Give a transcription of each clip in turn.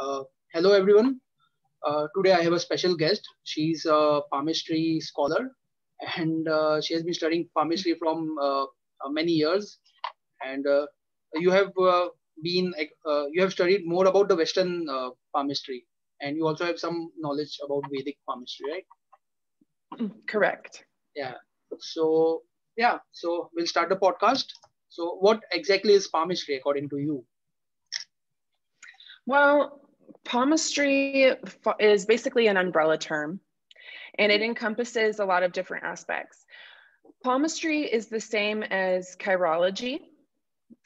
Uh, hello, everyone. Uh, today I have a special guest. She's a palmistry scholar and uh, she has been studying palmistry from uh, many years. And uh, you have been, you have studied more about the Western palmistry and you also have some knowledge about Vedic palmistry, right? Correct. Yeah. So, yeah, so we'll start the podcast. So, what exactly is palmistry according to you? Well, palmistry is basically an umbrella term and it encompasses a lot of different aspects. Palmistry is the same as chirology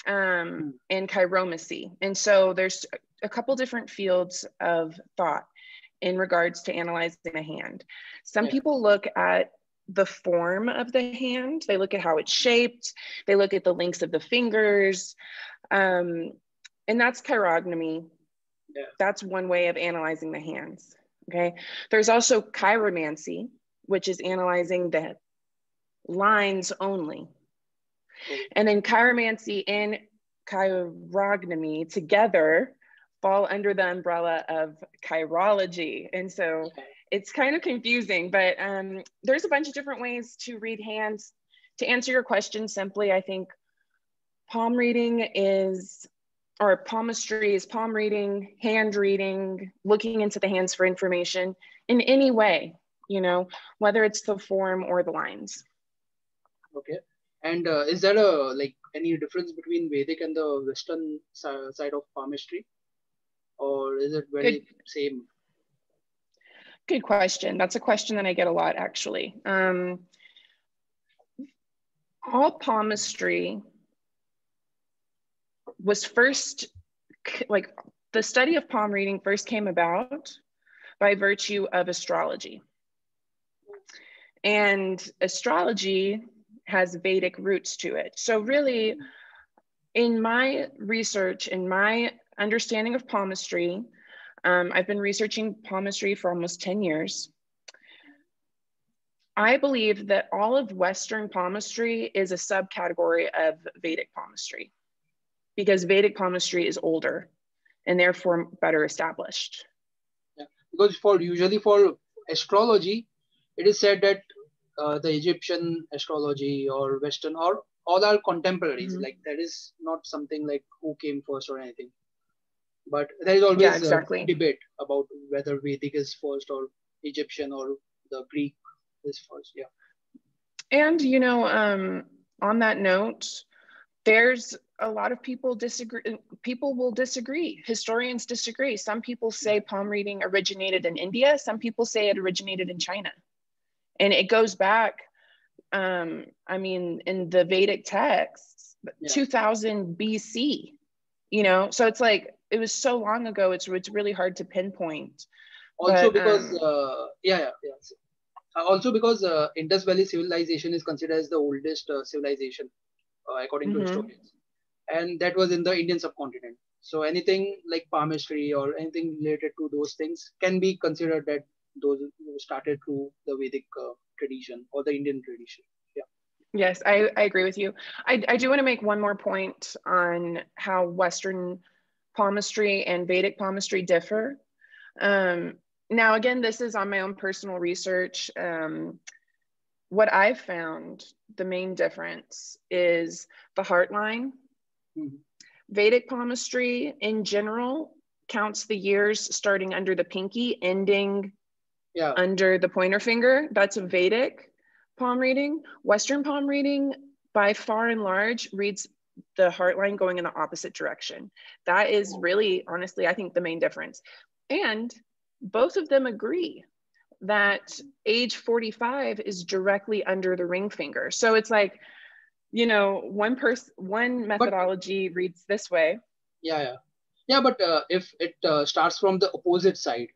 um, and chiromancy. And so there's a couple different fields of thought in regards to analyzing a hand. Some yeah. people look at the form of the hand, they look at how it's shaped, they look at the lengths of the fingers, um, and that's chirognomy. Yeah. That's one way of analyzing the hands. Okay. There's also chiromancy, which is analyzing the lines only. And then chiromancy and chirognomy together fall under the umbrella of chirology. And so it's kind of confusing, but um, there's a bunch of different ways to read hands. To answer your question simply, I think palm reading is or palmistry is palm reading, hand reading, looking into the hands for information in any way, you know, whether it's the form or the lines. Okay. And uh, is there a like any difference between Vedic and the Western side of palmistry, or is it very Good. same? Good question. That's a question that I get a lot, actually. Um, all palmistry was first like the study of palm reading first came about by virtue of astrology. And astrology has Vedic roots to it. So, really, in my research, in my understanding of palmistry, um, I've been researching palmistry for almost 10 years. I believe that all of Western palmistry is a subcategory of Vedic palmistry because Vedic palmistry is older and therefore better established. Yeah. Because for usually for astrology, it is said that uh, the Egyptian astrology or Western or all are contemporaries. Mm-hmm. Like that is not something like who came first or anything. But there is always yeah, exactly. a debate about whether Vedic is first or Egyptian or the Greek is first. Yeah. And you know, um, on that note, there's a lot of people disagree people will disagree. Historians disagree. Some people say palm reading originated in india. Some people say it originated in china. And it goes back um, i mean in the vedic texts yeah. 2000 bc you know? So it's like it was so long ago it's it's really hard to pinpoint. Also but, because um, uh, yeah yeah, yeah. also because uh, indus valley civilization is considered as the oldest uh, civilization uh, according mm-hmm. to historians and that was in the Indian subcontinent. So anything like palmistry or anything related to those things can be considered that those started through the Vedic uh, tradition or the Indian tradition. Yeah. Yes, I, I agree with you. I, I do want to make one more point on how Western palmistry and Vedic palmistry differ. Um, now, again, this is on my own personal research. Um, what I've found the main difference is the heart line Mm-hmm. Vedic palmistry in general counts the years starting under the pinky, ending yeah. under the pointer finger. That's a Vedic palm reading. Western palm reading, by far and large, reads the heart line going in the opposite direction. That is really, honestly, I think the main difference. And both of them agree that age 45 is directly under the ring finger. So it's like, you know one person one methodology but, reads this way. Yeah yeah. Yeah but uh, if it uh, starts from the opposite side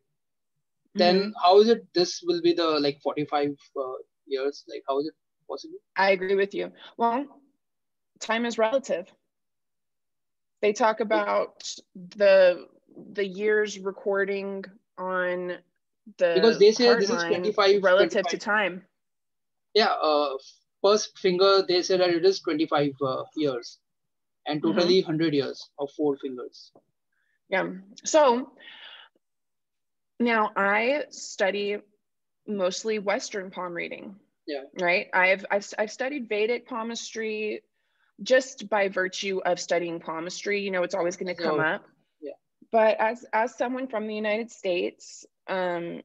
then mm-hmm. how is it this will be the like 45 uh, years? Like how is it possible? I agree with you. Well time is relative. They talk about the the years recording on the because they say this is 25 relative 25. to time. Yeah uh, first finger, they say that it is 25 uh, years and totally mm-hmm. 100 years of four fingers. Yeah. So now I study mostly Western palm reading. Yeah. Right. I've, I've, I've studied Vedic palmistry just by virtue of studying palmistry. You know, it's always going to come up. Yeah. But as, as someone from the United States, um,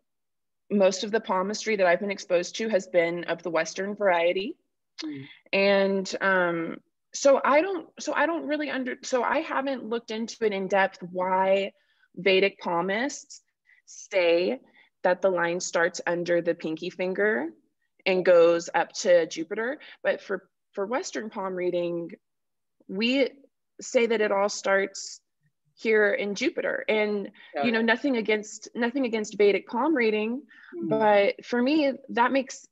most of the palmistry that I've been exposed to has been of the Western variety. Mm. And um, so I don't, so I don't really under, so I haven't looked into it in depth why Vedic palmists say that the line starts under the pinky finger and goes up to Jupiter. But for, for Western palm reading, we say that it all starts here in Jupiter. And Yeah. you know, nothing against nothing against Vedic palm reading, Mm. but for me, that makes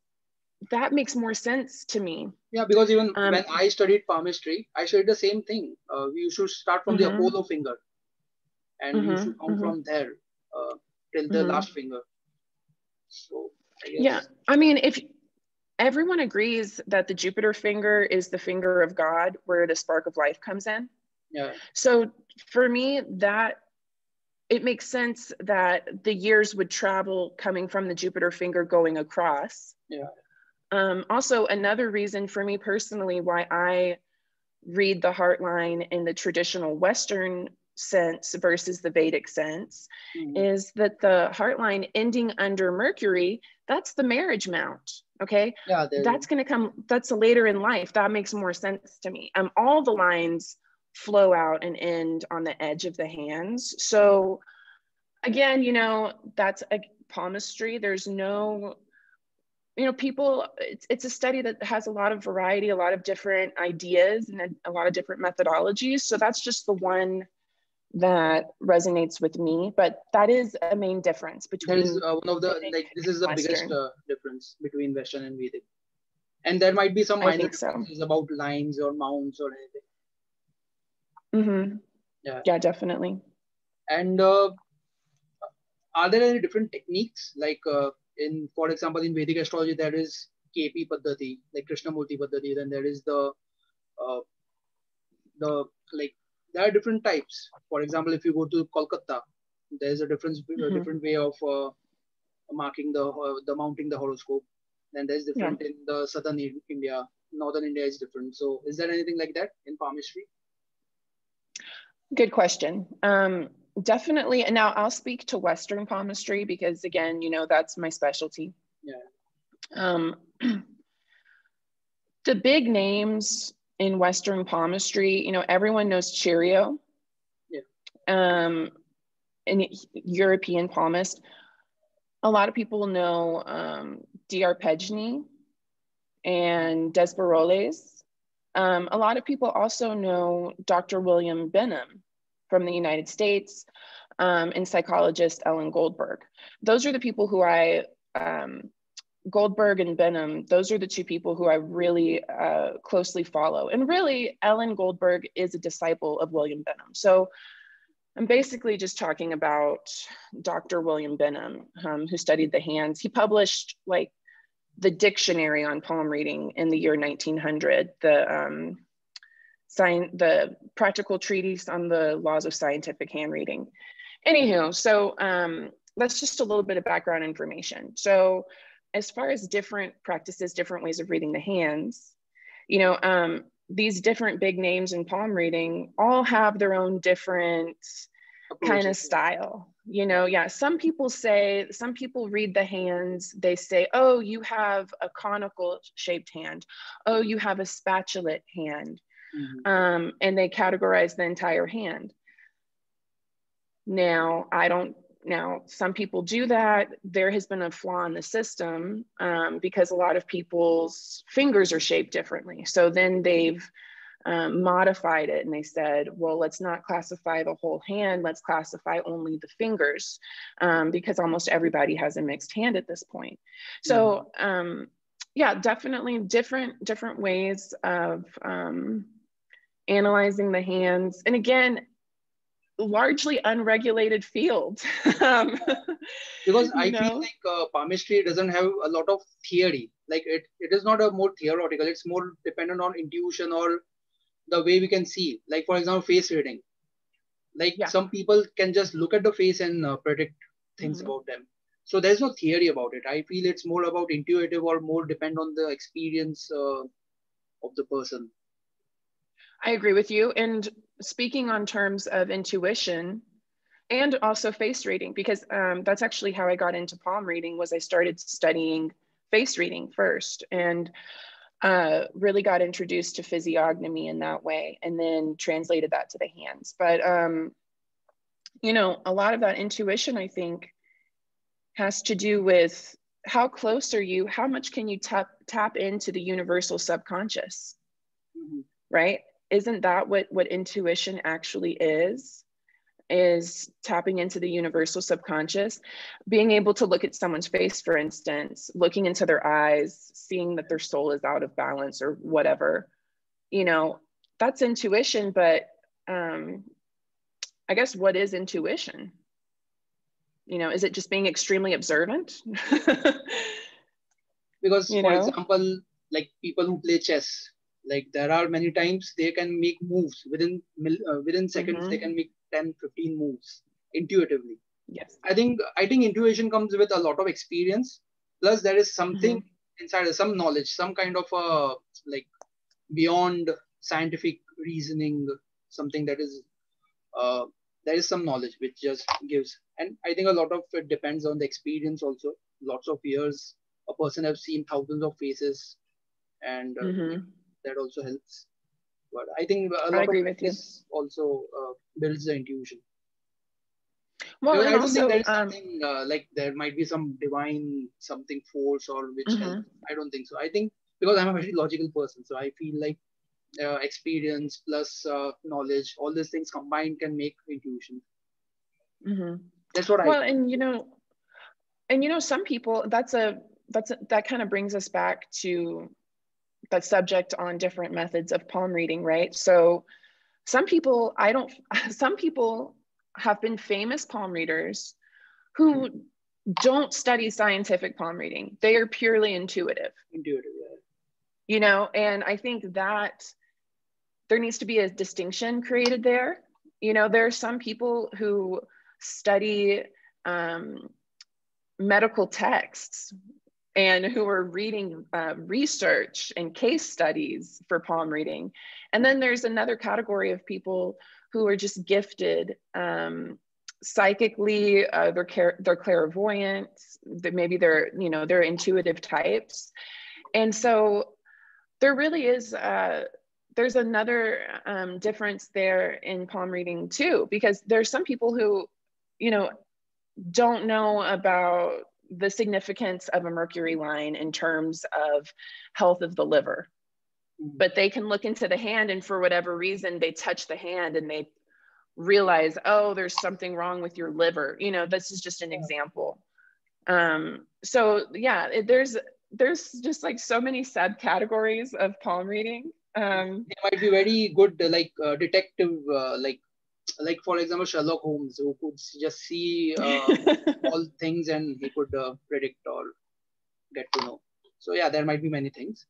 that makes more sense to me. Yeah, because even Um, when I studied palmistry, I studied the same thing. Uh, you should start from the Mhm. Apollo finger, and you Mhm, should count mhm. from there uh, till the Mhm. last finger. So I Yeah. I mean, if everyone agrees that the Jupiter finger is the finger of God where the spark of life comes in. yeah, So for me, that it makes sense that the years would travel coming from the Jupiter finger going across. Yeah. Um, also, another reason for me personally why I read the heart line in the traditional Western sense versus the Vedic sense Mhm. is that the heart line ending under Mercury, that's the marriage mount. Okay yeah, that's going to come that's later in life that makes more sense to me um all the lines flow out and end on the edge of the hands so again you know that's a palmistry there's no you know people it's, it's a study that has a lot of variety a lot of different ideas and a, a lot of different methodologies so that's just the one that resonates with me but that is a main difference that between is uh, one of the like this is the biggest uh, difference between Western and Vedic, and there might be some minor think so. differences about lines or mounts or anything. mm-hmm. Yeah. yeah definitely And uh, are there any different techniques like uh, in, for example, in Vedic astrology there is KP Paddhati, like Krishnamurti Paddhati, then there is the uh, the like there are different types. For example, if you go to Kolkata, there is a difference, a Mhm. different way of uh, marking the uh, the mounting the horoscope. Then there's different in the southern in- India, northern India is different. So is there anything like that in palmistry? Good question. Um, definitely. And now I'll speak to Western palmistry because, again, you know, that's my specialty. Yeah. Um, the big names in Western palmistry, you know, everyone knows Cheiro. Yeah. Um, an European palmist. A lot of people know um, D.R. And Desbarrolles. Um, a lot of people also know Dr. William Benham from the United States um, and psychologist Ellen Goldberg. Those are the people who I, um, Goldberg and Benham, those are the two people who I really uh, closely follow. And really, Ellen Goldberg is a disciple of William Benham. So I'm basically just talking about Dr. William Benham, um, who studied the hands. He published like the dictionary on palm reading in the year 1900, the um, the practical treatise on the laws of scientific hand reading. Anywho, so um, that's just a little bit of background information. So as far as different practices, different ways of reading the hands, you know, um, these different big names in palm reading all have their own different kind of style you know yeah some people say some people read the hands they say oh you have a conical shaped hand oh you have a spatulate hand Mhm. um, and they categorize the entire hand now i don't now some people do that there has been a flaw in the system um, because a lot of people's fingers are shaped differently so then they've um, modified it and they said, well, let's not classify the whole hand, let's classify only the fingers um, because almost everybody has a mixed hand at this point. So um, yeah, definitely different, different ways of um, analyzing the hands. And again, largely unregulated field. um, because I know? feel like uh, palmistry doesn't have a lot of theory. Like it, it is not a more theoretical. It's more dependent on intuition or the way we can see. Like for example, face reading. Like Yeah. some people can just look at the face and uh, predict things mm-hmm. about them so there's no theory about it i feel it's more about intuitive or more depend on the experience uh, of the person i agree with you. And speaking on terms of intuition and also face reading because um, that's actually how i got into palm reading was i started studying face reading first and uh, really got introduced to physiognomy in that way and then translated that to the hands. But um, you know a lot of that intuition i think has to do with how close are you? How much can you tap tap into the universal subconscious? Mm-hmm. right isn't that what what intuition actually is is tapping into the universal subconscious? Being able to look at someone's face for instance looking into their eyes seeing that their soul is out of balance or whatever you know that's intuition but um i guess what is intuition? You know is it just being extremely observant? Because you for know? example like people who play chess like there are many times they can make moves within uh, within seconds mm-hmm. they can make 10 15 moves intuitively yes i think i think intuition comes with a lot of experience plus there is something mm-hmm. inside some knowledge some kind of a like beyond scientific reasoning something that is uh, there is some knowledge which just gives and i think a lot of it depends on the experience also lots of years a person have seen thousands of faces and uh, mm-hmm. That also helps but i think a lot of this also uh, builds the intuition well, I don't also, think there is um, something uh, like there might be some divine something force or which mm-hmm. I don't think so. I think because I'm a very logical person, so I feel like uh, experience plus uh, knowledge, all these things combined can make intuition. Mm-hmm. That's what I. Well, and you know, and you know, some people. That's a that's a, that kind of brings us back to that subject on different methods of palm reading, right? So, some people, I don't. Some people have been famous palm readers who don't study scientific palm reading. They are purely intuitive. Intuitive, yeah. You know, and I think that there needs to be a distinction created there. You know, there are some people who study um, medical texts and who are reading uh, research and case studies for palm reading. And then there's another category of people who are just gifted um, psychically, uh, they're, they're clairvoyant, that maybe they're, you know, they're intuitive types. And so there really is, uh, there's another um, difference there in palm reading too, because there's some people who, you know, don't know about the significance of a mercury line in terms of health of the liver. Mm-hmm. But they can look into the hand, and for whatever reason, they touch the hand and they realize, oh, there's something wrong with your liver. You know, this is just an example. Um, so yeah, it, there's there's just like so many subcategories of palm reading um they might be very good like uh, detective uh, like like for example sherlock holmes who could just see uh, all things and he could uh, predict or get to know. So yeah there might be many things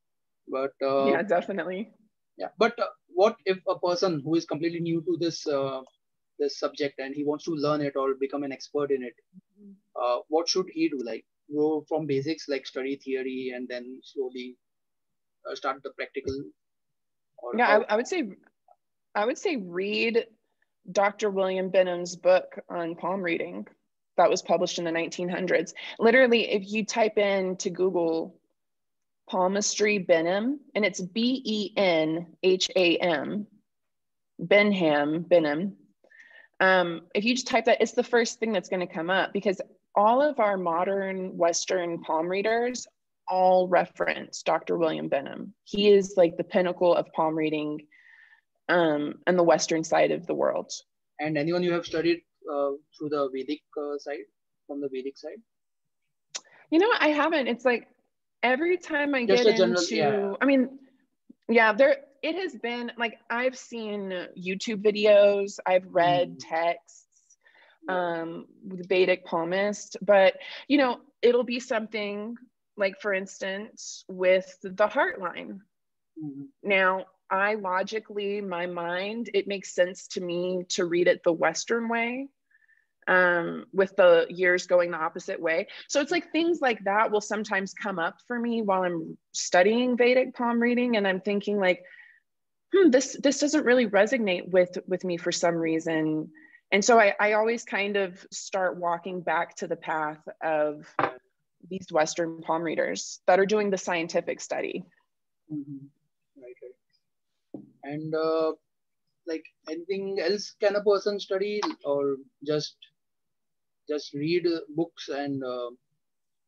but uh, yeah definitely. yeah but uh, what if a person who is completely new to this this subject and he wants to learn it or become an expert in it what should he do? Like go from basics like study theory and then slowly start the practical? Or, yeah, I, I, would say, I would say read Dr. William Benham's book on palm reading that was published in the 1900s. Literally, if you type in to Google palmistry Benham, and it's B E N H A M, Benham, Benham. Um, if you just type that, it's the first thing that's going to come up because all of our modern Western palm readers all reference Dr. William Benham. He is like the pinnacle of palm reading um, on the Western side of the world. And anyone you have studied uh, through the Vedic uh, side, from the Vedic side? You know, I haven't. It's like every time I Just get general, into, yeah. I mean, yeah, there, it has been like I've seen YouTube videos, I've read mm. texts, um, with Vedic palmist, but you know, it'll be something like for instance with the heart line mm-hmm. now i logically my mind it makes sense to me to read it the western way um, with the years going the opposite way. So it's like things like that will sometimes come up for me while I'm studying Vedic palm reading, and I'm thinking like, hmm, this this doesn't really resonate with with me for some reason. And so I, I always kind of start walking back to the path of these Western palm readers that are doing the scientific study. Mm-hmm. And uh, like anything else can a person study or just just read books and uh,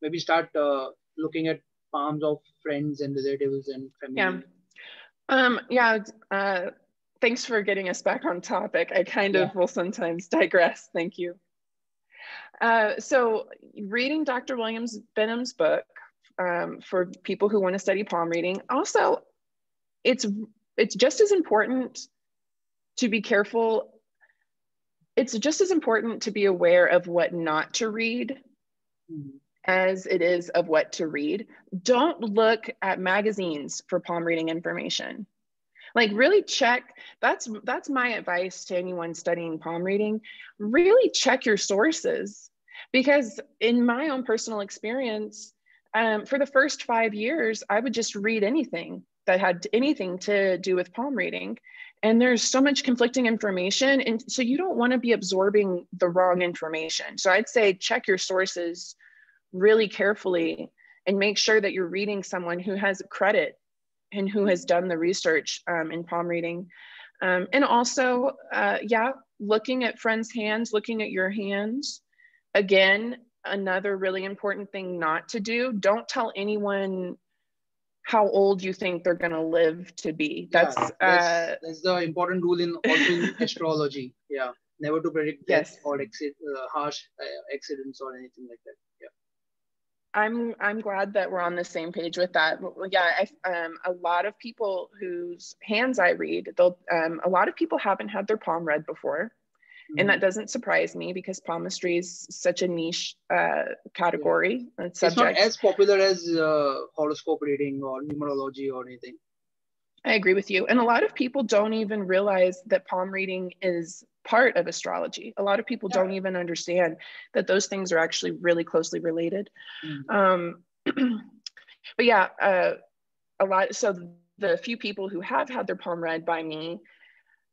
maybe start uh, looking at palms of friends and relatives and family? Yeah. Um yeah uh thanks for getting us back on topic. I kind yeah. of will sometimes digress. Thank you. Uh, so reading dr williams benham's book um, for people who want to study palm reading. Also it's it's just as important to be careful it's just as important to be aware of what not to read mm-hmm. as it is of what to read. Don't look at magazines for palm reading information. Like really check, that's that's my advice to anyone studying palm reading. Really check your sources. Because in my own personal experience, um, for the first five years, I would just read anything that had anything to do with palm reading. And there's so much conflicting information and so you don't want to be absorbing the wrong information. So i'd say check your sources really carefully and make sure that you're reading someone who has credit and who has done the research um, in palm reading. Um, and also uh, yeah looking at friends hands looking at your hands. Again another really important thing not to do don't tell anyone how old you think they're going to live to be. That's, yeah, that's, uh, that's the important rule in also astrology. Yeah, never to predict death yes. or exit, uh, harsh uh, accidents or anything like that. Yeah. I'm I'm glad that we're on the same page with that. Yeah, I, um, a lot of people whose hands I read, they'll um, a lot of people haven't had their palm read before. And that mm-hmm. doesn't surprise me because palmistry is such a niche uh, category yeah. and subject. It's not as popular as uh, horoscope reading or numerology or anything. I agree with you. And a lot of people don't even realize that palm reading is part of astrology. A lot of people yeah. don't even understand that those things are actually really closely related. Mm-hmm. Um, but yeah, uh, a lot. So the few people who have had their palm read by me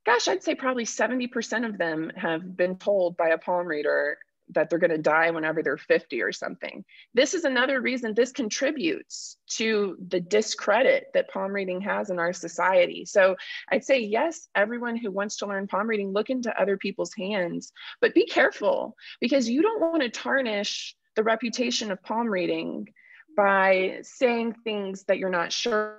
gosh, I'd say probably 70% of them have been told by a palm reader that they're going to die whenever they're 50 or something. This is another reason this contributes to the discredit that palm reading has in our society. So I'd say, yes, everyone who wants to learn palm reading, look into other people's hands, but be careful because you don't want to tarnish the reputation of palm reading by saying things that you're not sure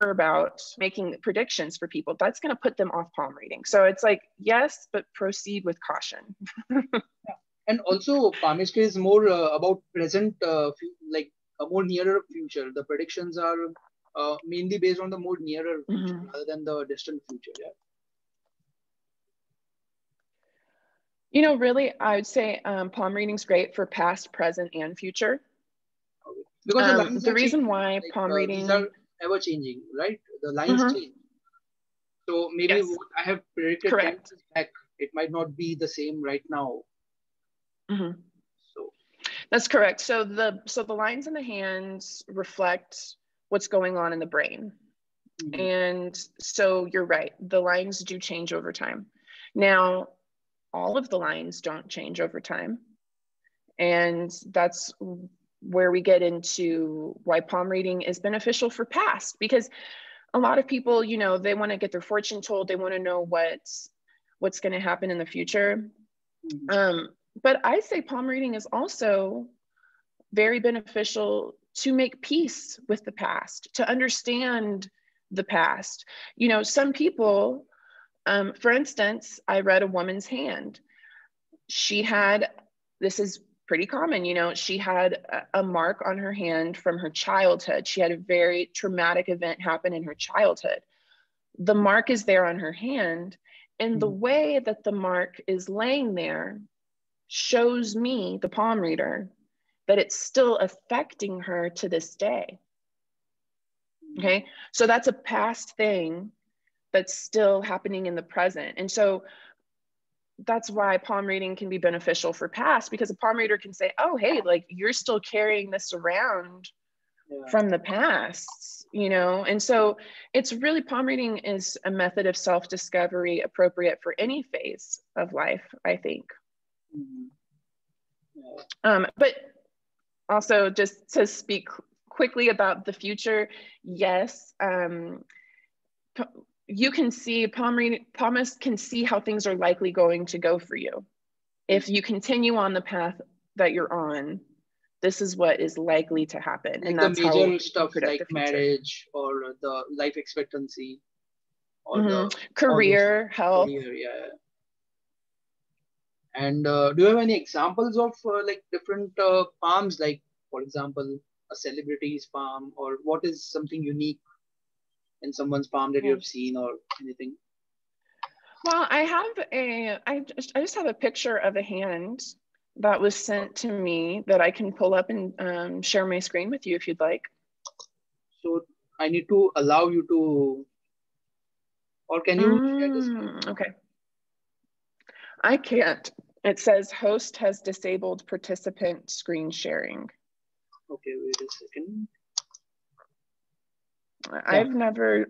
about making predictions for people, that's going to put them off palm reading. So it's like, yes, but proceed with caution. and also, palmistry is more uh, about present, uh, like a more nearer future. The predictions are uh, mainly based on the more nearer future mm-hmm. rather than the distant future. Yeah. You know, really, I would say um, palm reading's great for past, present, and future. Because um, the, the reason why like, palm uh, reading ever changing, right? The lines mm-hmm. change. So maybe yes. what I have predicted Correct. back, it might not be the same right now. Mm-hmm. So that's correct. So the so the lines in the hands reflect what's going on in the brain. Mm-hmm. And so you're right, the lines do change over time. Now, all of the lines don't change over time. And that's where we get into why palm reading is beneficial for past because a lot of people you know they want to get their fortune told they want to know what's what's going to happen in the future. Mm-hmm. um, but i say palm reading is also very beneficial to make peace with the past to understand the past. You know some people um, for instance i read a woman's hand. She had this is pretty common. You know, she had a, mark on her hand from her childhood. She had a very traumatic event happen in her childhood. The mark is there on her hand. And the mm-hmm. way that the mark is laying there shows me, the palm reader, that it's still affecting her to this day. Okay. So that's a past thing that's still happening in the present. And so that's why palm reading can be beneficial for past because a palm reader can say, oh, hey, like you're still carrying this around yeah. from the past, you know? And so it's really palm reading is a method of self discovery appropriate for any phase of life, I think. Mm-hmm. Yeah. Um, but also, just to speak quickly about the future, yes. Um, you can see palmist can see how things are likely going to go for you. If you continue on the path that you're on, this is what is likely to happen. Like and that's the major stuff like marriage or the life expectancy or mm-hmm. the career, health. Career, yeah. And uh, do you have any examples of uh, like different uh, palms, like for example, a celebrity's palm, or what is something unique in someone's palm that you have seen or anything? Well, I have a, I just, I just have a picture of a hand that was sent to me that I can pull up and um, share my screen with you if you'd like. So I need to allow you to, or can you mm, Okay. I can't. It says host has disabled participant screen sharing. Okay, wait a second. I've never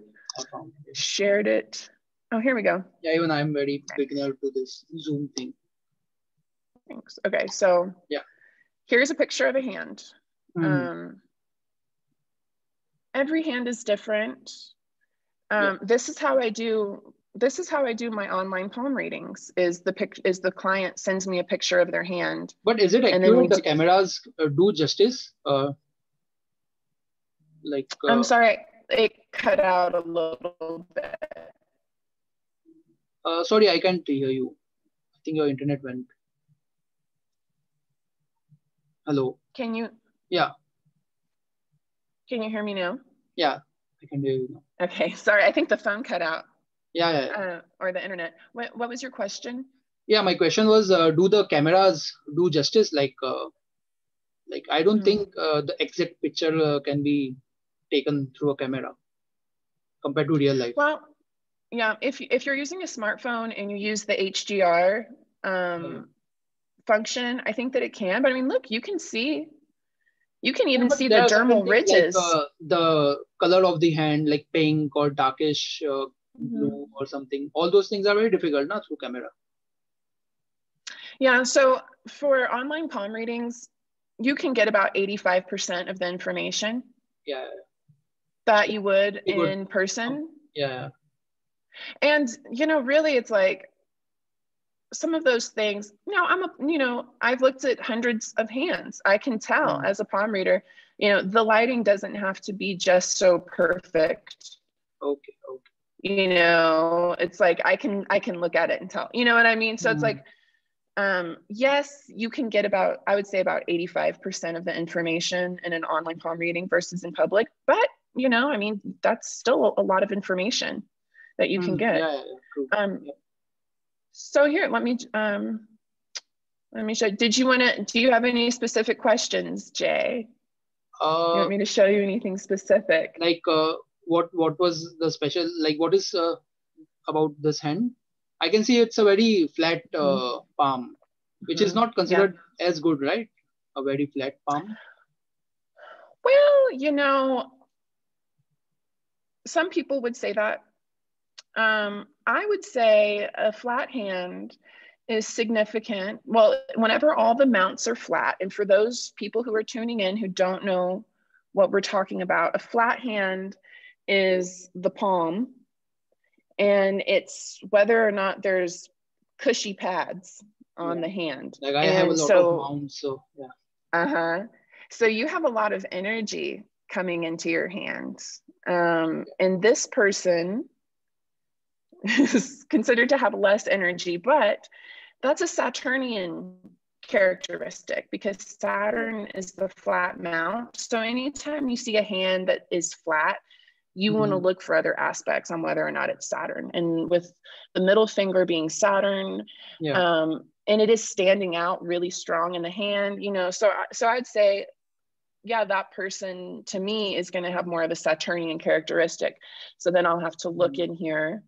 shared it. Oh, here we go. Yeah, even I'm very beginner to this Zoom thing. Thanks. Okay, so yeah, here's a picture of a hand. Mm. Um, every hand is different. Um, yeah. This is how I do. This is how I do my online palm readings. Is the pic? Is the client sends me a picture of their hand? But is it accurate? The cameras uh, do justice. Uh, like uh, I'm sorry it cut out a little bit. Uh, sorry, I can't hear you. I think your internet went. Hello. Can you? Yeah. Can you hear me now? Yeah, I can hear you now. Okay, sorry. I think the phone cut out. Yeah, yeah. yeah. Uh, or the internet. What, what was your question? Yeah, my question was, uh, do the cameras do justice? Like, uh, like I don't mm -hmm. think uh, the exact picture uh, can be taken through a camera compared to real life? Well, yeah, if, if you're using a smartphone and you use the HDR um, yeah. function, I think that it can. But I mean, look, you can see, you can even yeah, see the dermal ridges. Like, uh, the color of the hand, like pink or darkish uh, mm-hmm. blue or something. All those things are very difficult, not through camera. Yeah, so for online palm readings, you can get about 85% of the information. Yeah that you would you in would. person. Yeah. And you know, really it's like some of those things, you know, I'm a, you know, I've looked at hundreds of hands. I can tell mm. as a palm reader, you know, the lighting doesn't have to be just so perfect. Okay. Okay. You know, it's like I can I can look at it and tell. You know what I mean? So mm. it's like um, yes, you can get about, I would say about 85% of the information in an online palm reading versus in public, but you know, I mean, that's still a lot of information that you can mm, get. Yeah, cool. um. So here, let me, um, let me show, did you want to, do you have any specific questions, Jay? Uh, you want me to show you anything specific? Like uh, what, what was the special, like what is uh, about this hand? I can see it's a very flat uh, mm. palm, which mm. is not considered yeah. as good, right? A very flat palm. Well, you know, some people would say that. Um, I would say a flat hand is significant. Well, whenever all the mounts are flat, and for those people who are tuning in who don't know what we're talking about, a flat hand is the palm, and it's whether or not there's cushy pads on yeah. the hand. Like I and have a lot so, of mounts, so yeah. Uh huh. So you have a lot of energy coming into your hands. Um, and this person is considered to have less energy, but that's a Saturnian characteristic because Saturn is the flat mount. So anytime you see a hand that is flat, you mm-hmm. want to look for other aspects on whether or not it's Saturn. And with the middle finger being Saturn, yeah. um, and it is standing out really strong in the hand, you know. So so I'd say yeah, that person to me is going to have more of a Saturnian characteristic. So then I'll have to look mm-hmm. in here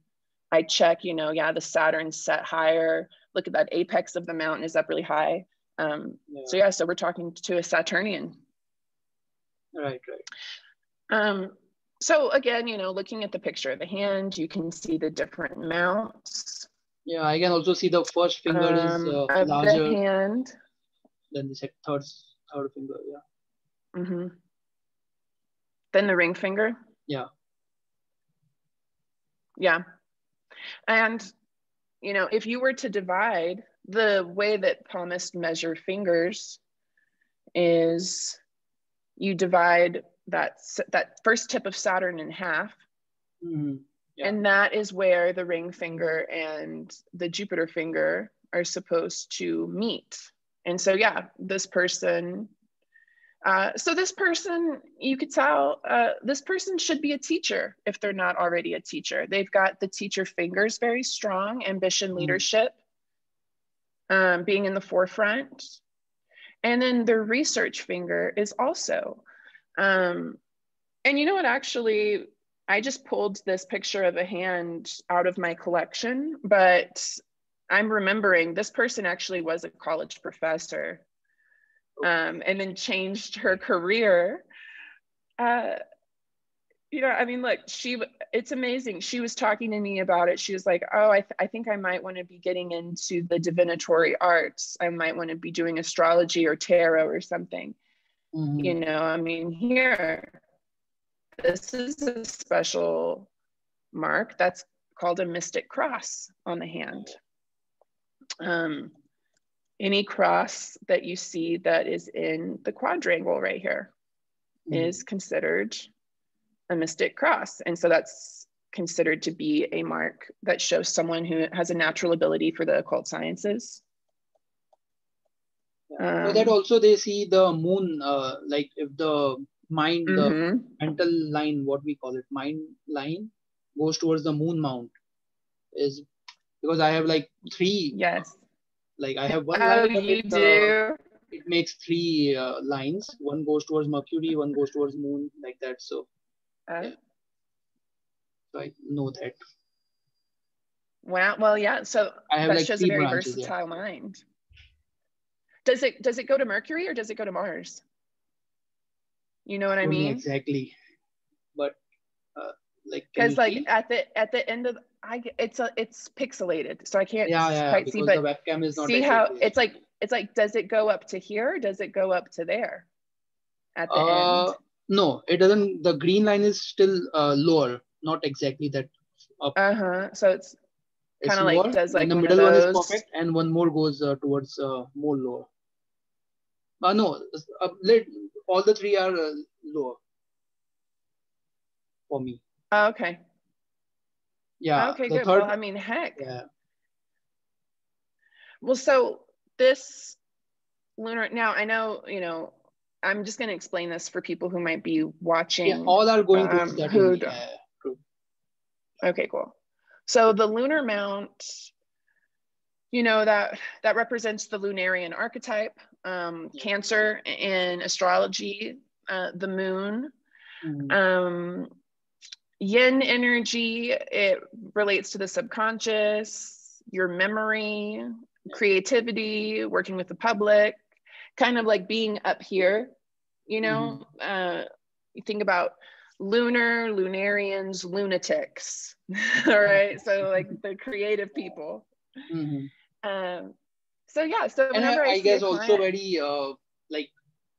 I check, you know, yeah, the Saturn set higher. Look at that apex of the mountain is up really high. Um, yeah. So yeah, so we're talking to a Saturnian. Right, right. Um, so again, you know, looking at the picture of the hand, you can see the different mounts. Yeah, I can also see the first finger um, is uh, larger the hand. than the third third finger. Yeah. Mm-hmm. Then the ring finger. Yeah. Yeah. And you know, if you were to divide the way that palmists measure fingers is you divide that that first tip of Saturn in half. Mm-hmm. Yeah. And that is where the ring finger and the Jupiter finger are supposed to meet. And so, yeah, this person, uh, so this person, you could tell uh, this person should be a teacher if they're not already a teacher. They've got the teacher fingers very strong, ambition, mm-hmm. leadership, um, being in the forefront. And then their research finger is also. Um, and you know what, actually, I just pulled this picture of a hand out of my collection, but I'm remembering this person actually was a college professor um, and then changed her career. Uh, you know, I mean, look, she, it's amazing. She was talking to me about it. She was like, oh, I, th- I think I might want to be getting into the divinatory arts. I might want to be doing astrology or tarot or something. Mm-hmm. You know, I mean, here, this is a special mark that's called a mystic cross on the hand. Um, any cross that you see that is in the quadrangle right here mm. is considered a mystic cross. And so that's considered to be a mark that shows someone who has a natural ability for the occult sciences. Yeah. Um, so that also they see the moon, uh, like if the mind, mm-hmm. the mental line, what we call it, mind line, goes towards the moon mount, is because I have like three. Yes. Like I have one. Oh, you it, do. Uh, it makes three uh, lines. One goes towards Mercury, one goes towards Moon, like that. So, uh, yeah. so I know that. Wow. Well, yeah. So that like shows a very branches, versatile yeah. mind. Does it does it go to Mercury or does it go to Mars? You know what I mean? Exactly. But uh, like because like at the at the end of I it's a it's pixelated, so I can't yeah, yeah, quite see. But the webcam is not see how it's like it's like does it go up to here? does it go up to there? At the uh, end. No, it doesn't. The green line is still uh, lower, not exactly that up. Uh huh. So it's kind of like does like and the middle one is perfect, and one more goes uh, towards uh, more lower. Uh, no, uh, all the three are uh, lower for me. Oh, okay. Yeah. Okay, good. Third, well, I mean, heck. Yeah. Well, so this lunar, now I know, you know, I'm just going to explain this for people who might be watching. Yeah, all are going um, to who yeah. Okay, cool. So the lunar mount, you know, that that represents the lunarian archetype, um, yeah. Cancer in astrology, uh, the moon. Mm-hmm. Um, yin energy, it relates to the subconscious, your memory, creativity, working with the public, kind of like being up here, you know? Mm-hmm. Uh, you think about lunar, lunarians, lunatics, all right? so, like the creative people. Mm-hmm. Um, so, yeah, so and I, I guess also very, uh, like,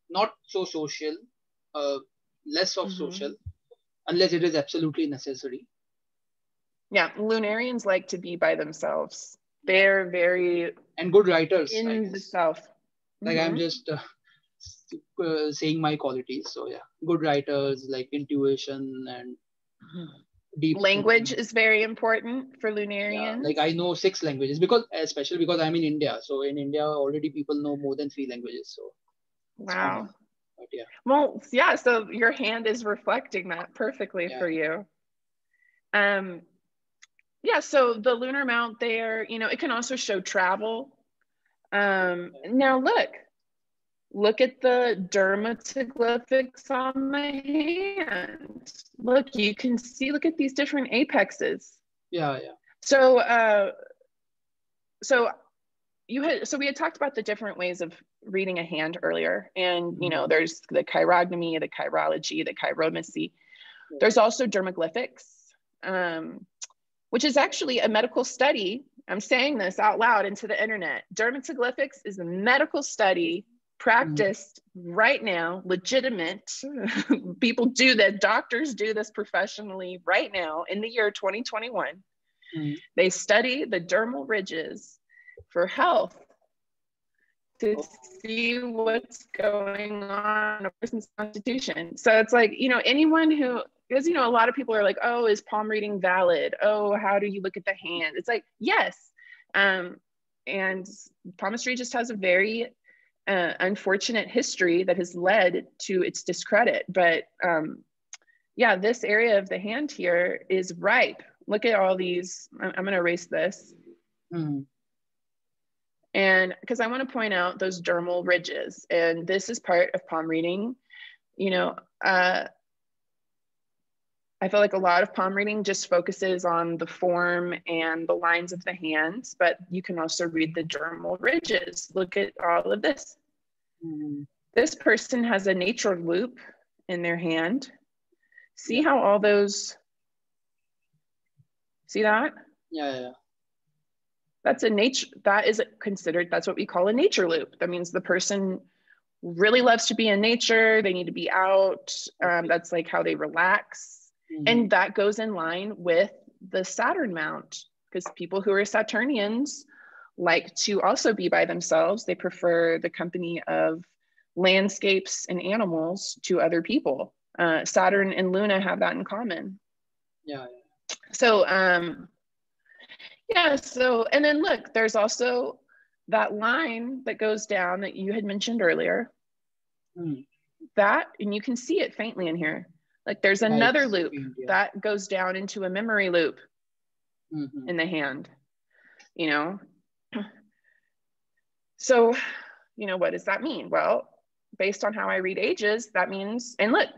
not so social, uh, less of mm-hmm. social unless it is absolutely necessary. Yeah, Lunarians like to be by themselves. They're very and good writers in like the self. Like mm-hmm. I'm just uh, uh, saying my qualities. So yeah, good writers like intuition and deep language thinking. is very important for Lunarians. Yeah, like I know six languages because especially because I'm in India. So in India already people know more than three languages. So wow yeah. Well, yeah. So your hand is reflecting that perfectly yeah. for you. Um, yeah. So the lunar mount there, you know, it can also show travel. Um, now look, look at the dermatoglyphics on my hand. Look, you can see. Look at these different apexes. Yeah, yeah. So, uh, so you had so we had talked about the different ways of reading a hand earlier, and you know, mm-hmm. there's the chirognomy, the chirology, the chiromancy. There's also dermoglyphics, um, which is actually a medical study. I'm saying this out loud into the internet. Dermatoglyphics is a medical study practiced mm-hmm. right now, legitimate. People do that, doctors do this professionally right now in the year 2021. Mm-hmm. They study the dermal ridges for health to see what's going on in a person's constitution. So it's like, you know, anyone who, because, you know, a lot of people are like, oh, is palm reading valid? Oh, how do you look at the hand? It's like, yes. Um, and palmistry just has a very uh, unfortunate history that has led to its discredit. But um, yeah, this area of the hand here is ripe. Look at all these. I'm, I'm going to erase this. Mm. And because I want to point out those dermal ridges, and this is part of palm reading. You know, uh, I feel like a lot of palm reading just focuses on the form and the lines of the hands, but you can also read the dermal ridges. Look at all of this. Mm. This person has a nature loop in their hand. See how all those, see that? Yeah, yeah. That's a nature, that is considered, that's what we call a nature loop. That means the person really loves to be in nature. They need to be out. Um, that's like how they relax. Mm. And that goes in line with the Saturn mount because people who are Saturnians like to also be by themselves. They prefer the company of landscapes and animals to other people. Uh, Saturn and Luna have that in common. Yeah. So, um, yeah, so, and then look, there's also that line that goes down that you had mentioned earlier. Mm. That, and you can see it faintly in here. Like there's another loop yeah. that goes down into a memory loop mm-hmm. in the hand, you know, so, you know, what does that mean? Well, based on how I read ages, that means inlet.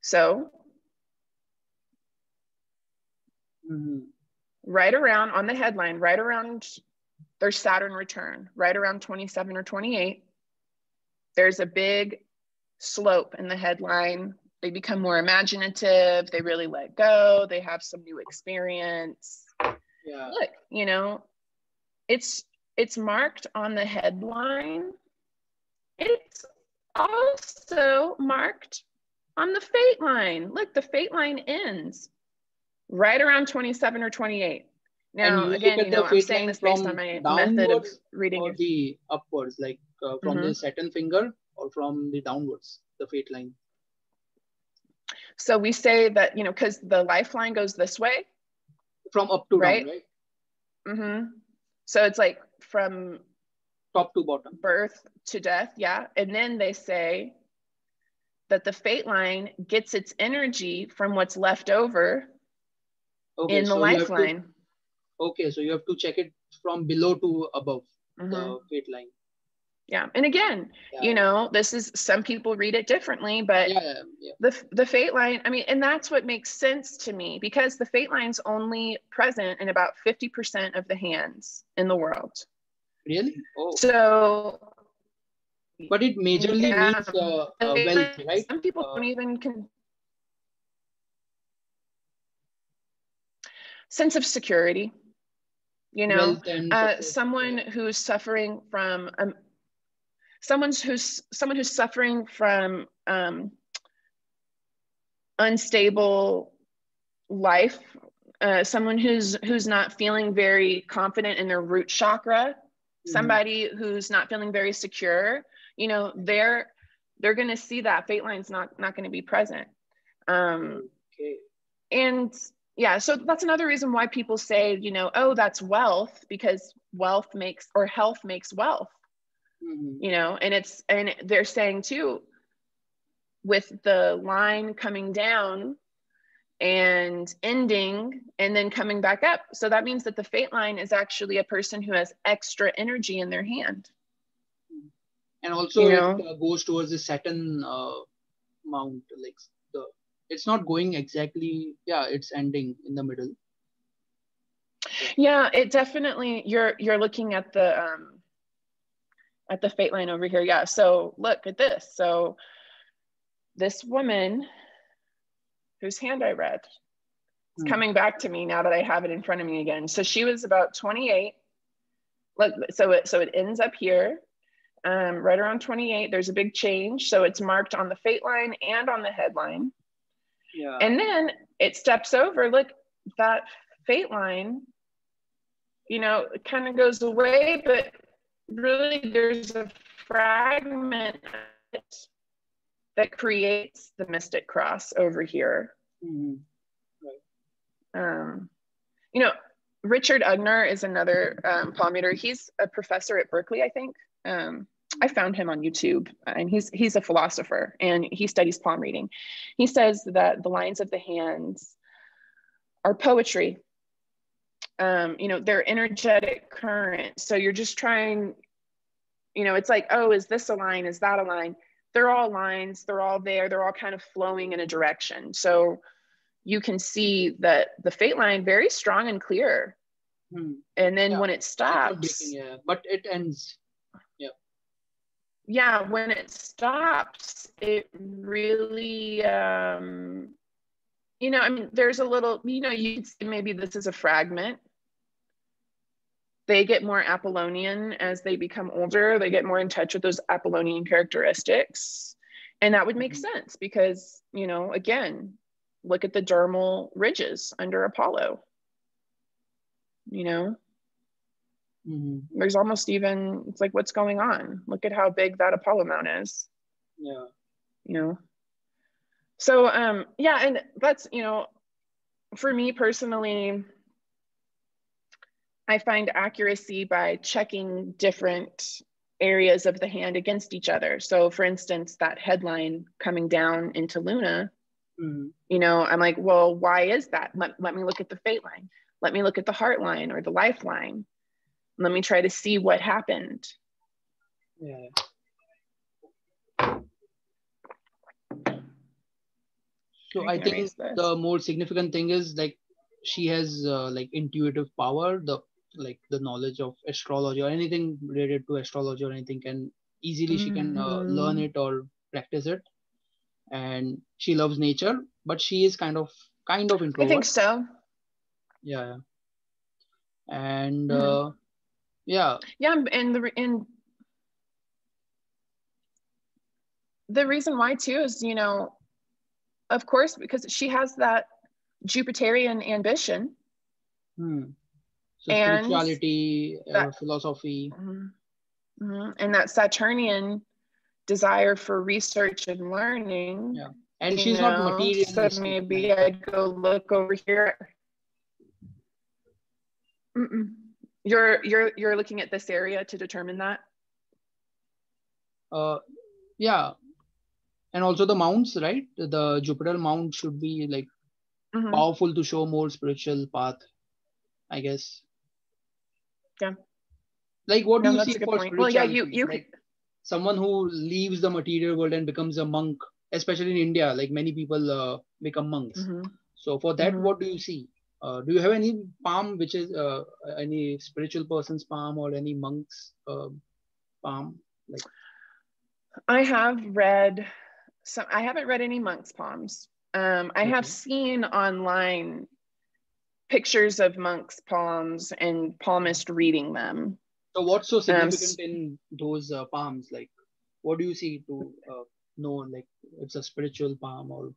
So, mm-hmm. Right around on the headline, right around their Saturn return, right around 27 or 28, there's a big slope in the headline. They become more imaginative. They really let go. They have some new experience. Yeah. Look, you know, it's it's marked on the headline. It's also marked on the fate line. Look, the fate line ends right around 27 or 28. Now, again, you know, I'm saying this based on my method of reading. Or the upwards, like uh, from mm-hmm. the Saturn finger or from the downwards, the fate line. So we say that, you know, because the lifeline goes this way. From up to right? down, right? Mm-hmm. So it's like from top to bottom, birth to death. Yeah. And then they say that the fate line gets its energy from what's left over okay, in the so lifeline. To, okay. So you have to check it from below to above mm-hmm. the fate line yeah and again yeah. you know this is some people read it differently but yeah, yeah. the the fate line i mean and that's what makes sense to me because the fate line's only present in about 50% of the hands in the world really oh. so but it majorly yeah. means uh, uh, wealth right some people uh, don't even can sense of security you know uh, someone who's suffering from um, someone who's someone who's suffering from um, unstable life, uh, someone who's who's not feeling very confident in their root chakra, mm-hmm. somebody who's not feeling very secure, you know, they're they're going to see that fate line's not not going to be present. Um, okay. And yeah, so that's another reason why people say, you know, oh, that's wealth because wealth makes or health makes wealth mm-hmm. you know and it's and they're saying too with the line coming down and ending and then coming back up so that means that the fate line is actually a person who has extra energy in their hand and also you know? it uh, goes towards the saturn uh, mount like it's not going exactly yeah it's ending in the middle Yeah, it definitely you're you're looking at the um at the fate line over here. Yeah. So look at this. So this woman whose hand I read it's mm. coming back to me now that I have it in front of me again. So she was about 28. Look, so it so it ends up here. Um, right around 28, there's a big change. So it's marked on the fate line and on the headline. Yeah. And then it steps over. Look, that fate line, you know, it kind of goes away, but really there's a fragment that creates the mystic cross over here. Mm-hmm. Right. Um, you know, Richard Unger is another um, palm reader. He's a professor at Berkeley, I think. Um, I found him on YouTube, and he's he's a philosopher and he studies palm reading. He says that the lines of the hands are poetry. Um, you know, they're energetic current. So you're just trying, you know, it's like, oh, is this a line? Is that a line? They're all lines. They're all there. They're all kind of flowing in a direction. So you can see that the fate line very strong and clear. Hmm. And then yeah. when it stops, yeah, but it ends yeah, when it stops, it really, um, you know, I mean, there's a little, you know, you could say maybe this is a fragment. They get more Apollonian as they become older. They get more in touch with those Apollonian characteristics. And that would make mm-hmm. sense because, you know, again, look at the dermal ridges under Apollo. You know, Mm-hmm. There's almost even, it's like, what's going on? Look at how big that Apollo Mount is. Yeah. You know? So, um, yeah, and that's, you know, for me personally, I find accuracy by checking different areas of the hand against each other. So, for instance, that headline coming down into Luna, mm-hmm. you know, I'm like, well, why is that? Let, let me look at the fate line. Let me look at the heart line or the lifeline let me try to see what happened. Yeah. So I, I think the more significant thing is like she has uh, like intuitive power, the like the knowledge of astrology or anything related to astrology or anything can easily mm-hmm. she can uh, mm-hmm. learn it or practice it. And she loves nature, but she is kind of kind of introvert. I think so. Yeah. And mm-hmm. uh, yeah. Yeah and the and the reason why too is you know of course because she has that jupiterian ambition. Hmm. so and spirituality uh, that, uh, philosophy. Mm-hmm, mm-hmm, and that saturnian desire for research and learning yeah. And she's know, not so maybe i'd go look over here. Mm-mm. You're you're you're looking at this area to determine that. Uh, yeah, and also the mounts, right? The Jupiter mount should be like mm-hmm. powerful to show more spiritual path, I guess. Yeah. Like what no, do you see for. Well, yeah, you you like someone who leaves the material world and becomes a monk, especially in India, like many people uh, become monks. Mm-hmm. So for that, mm-hmm. what do you see? Uh, do you have any palm which is uh, any spiritual person's palm or any monk's uh, palm? Like, I have read some. I haven't read any monk's palms. Um, I okay. have seen online pictures of monks' palms and palmist reading them. So, what's so significant um, in those uh, palms? Like, what do you see to uh, know like it's a spiritual palm or?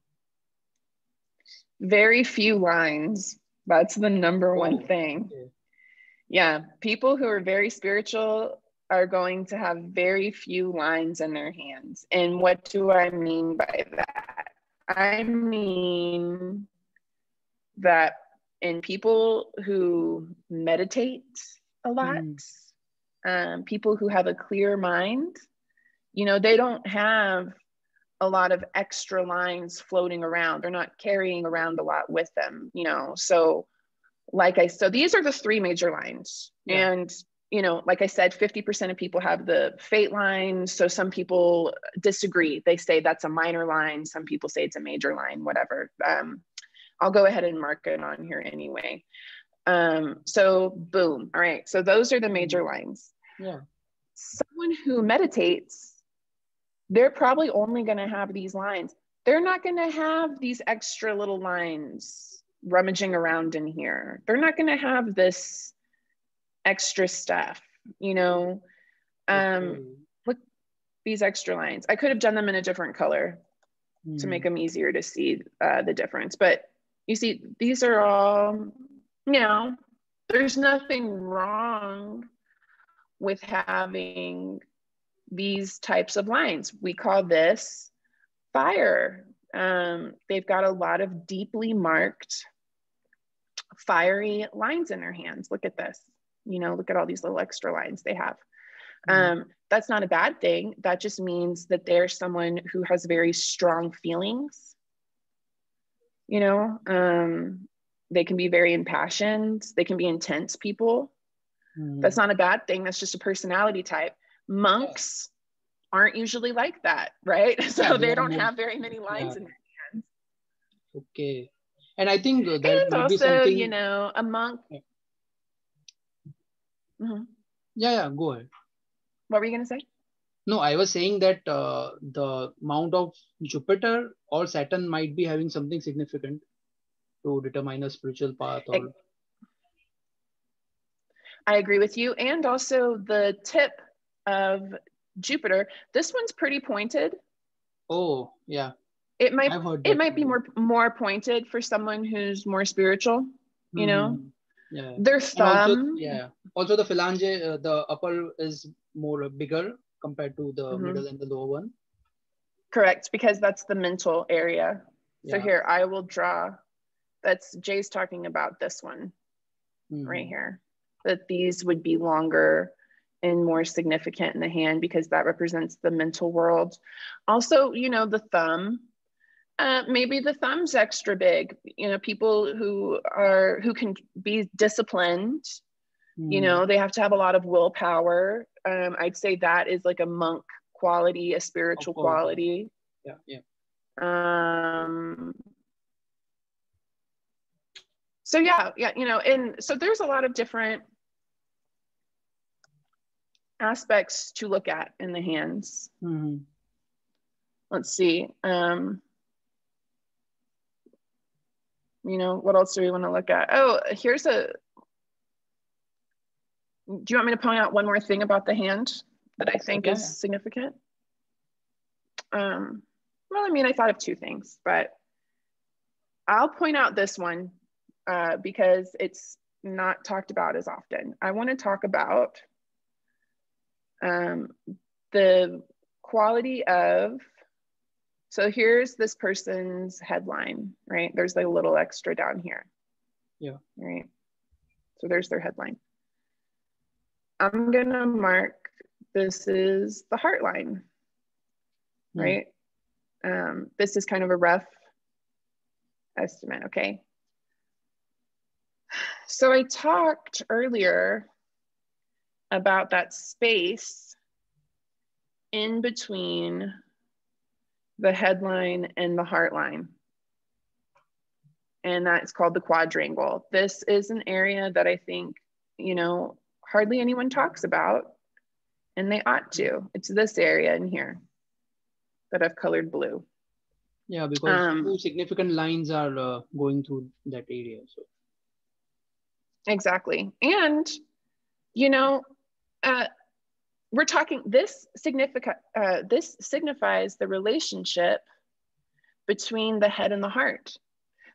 Very few lines that's the number one thing. Yeah, people who are very spiritual are going to have very few lines in their hands. And what do I mean by that? I mean that in people who meditate a lot, mm. um, people who have a clear mind, you know, they don't have a lot of extra lines floating around. They're not carrying around a lot with them, you know. So, like I so these are the three major lines. Yeah. And you know, like I said, 50% of people have the fate line. So some people disagree. They say that's a minor line. Some people say it's a major line, whatever. Um, I'll go ahead and mark it on here anyway. Um, so boom. All right. So those are the major lines. Yeah. Someone who meditates, they're probably only going to have these lines. They're not going to have these extra little lines rummaging around in here. They're not going to have this extra stuff, you know. Um, Okay. look, these extra lines. I could have done them in a different color to Hmm. make them easier to see uh, the difference. But you see, these are all, you know, there's nothing wrong with having these types of lines. We call this fire. Um, they've got a lot of deeply marked fiery lines in their hands. Look at this. You know, look at all these little extra lines they have. Um, that's not a bad thing. That just means that they're someone who has very strong feelings. You know, um, they can be very impassioned, they can be intense people. Hmm. That's not a bad thing. That's just a personality type. Monks aren't usually like that, right? So they don't have very many lines Yeah. in their hands. Okay. And I think that And might be also, something. you know, a monk. Yeah. Mhm. Yeah, yeah, go ahead. What were you gonna say? No, I was saying that uh, the mount of Jupiter or Saturn might be having something significant to determine a spiritual path or I agree with you. And also the tip of Jupiter. This one's pretty pointed. oh yeah, It might it might be more more pointed for someone who's more spiritual. you know? Mhm. Yeah. Their And also, thumb. yeah. Also, the phalange, uh, the upper is more bigger compared to the Mhm. middle and the lower one. Correct, because that's the mental area. So Yeah. here I will draw. That's Jay's talking about this one Mhm. right here. That these would be longer and more significant in the hand because that represents the mental world. Also, you know, the thumb. Uh, maybe the thumb's extra big. You know, people who are who can be disciplined. You Mhm. know, they have to have a lot of willpower. Um, I'd say that is like a monk quality, a spiritual yeah. quality. Yeah, yeah. Um, so yeah, yeah, you know, and so there's a lot of different aspects to look at in the hands. Mhm. Let's see. Um, you know, what else do we want to look at? Oh, here's a. Do you want me to point out one more thing about the hand that I think Yeah. is significant? Um, well, I mean, I thought of two things, but I'll point out this one uh, because it's not talked about as often. I want to talk about um, the quality of. So here's this person's headline, right? There's a little extra down here. Yeah. Right. So there's their headline. I'm gonna mark this is the heart line, Hmm. right? Um, this is kind of a rough estimate, okay? So I talked earlier about that space in between the headline and the heart line. And that's called the quadrangle. This is an area that I think, you know, hardly anyone talks about, and they ought to. It's this area in here that I've colored blue. Yeah, because Um, two significant lines are uh, going through that area. So Exactly. And, you know, uh, we're talking this significant uh, this signifies the relationship between the head and the heart.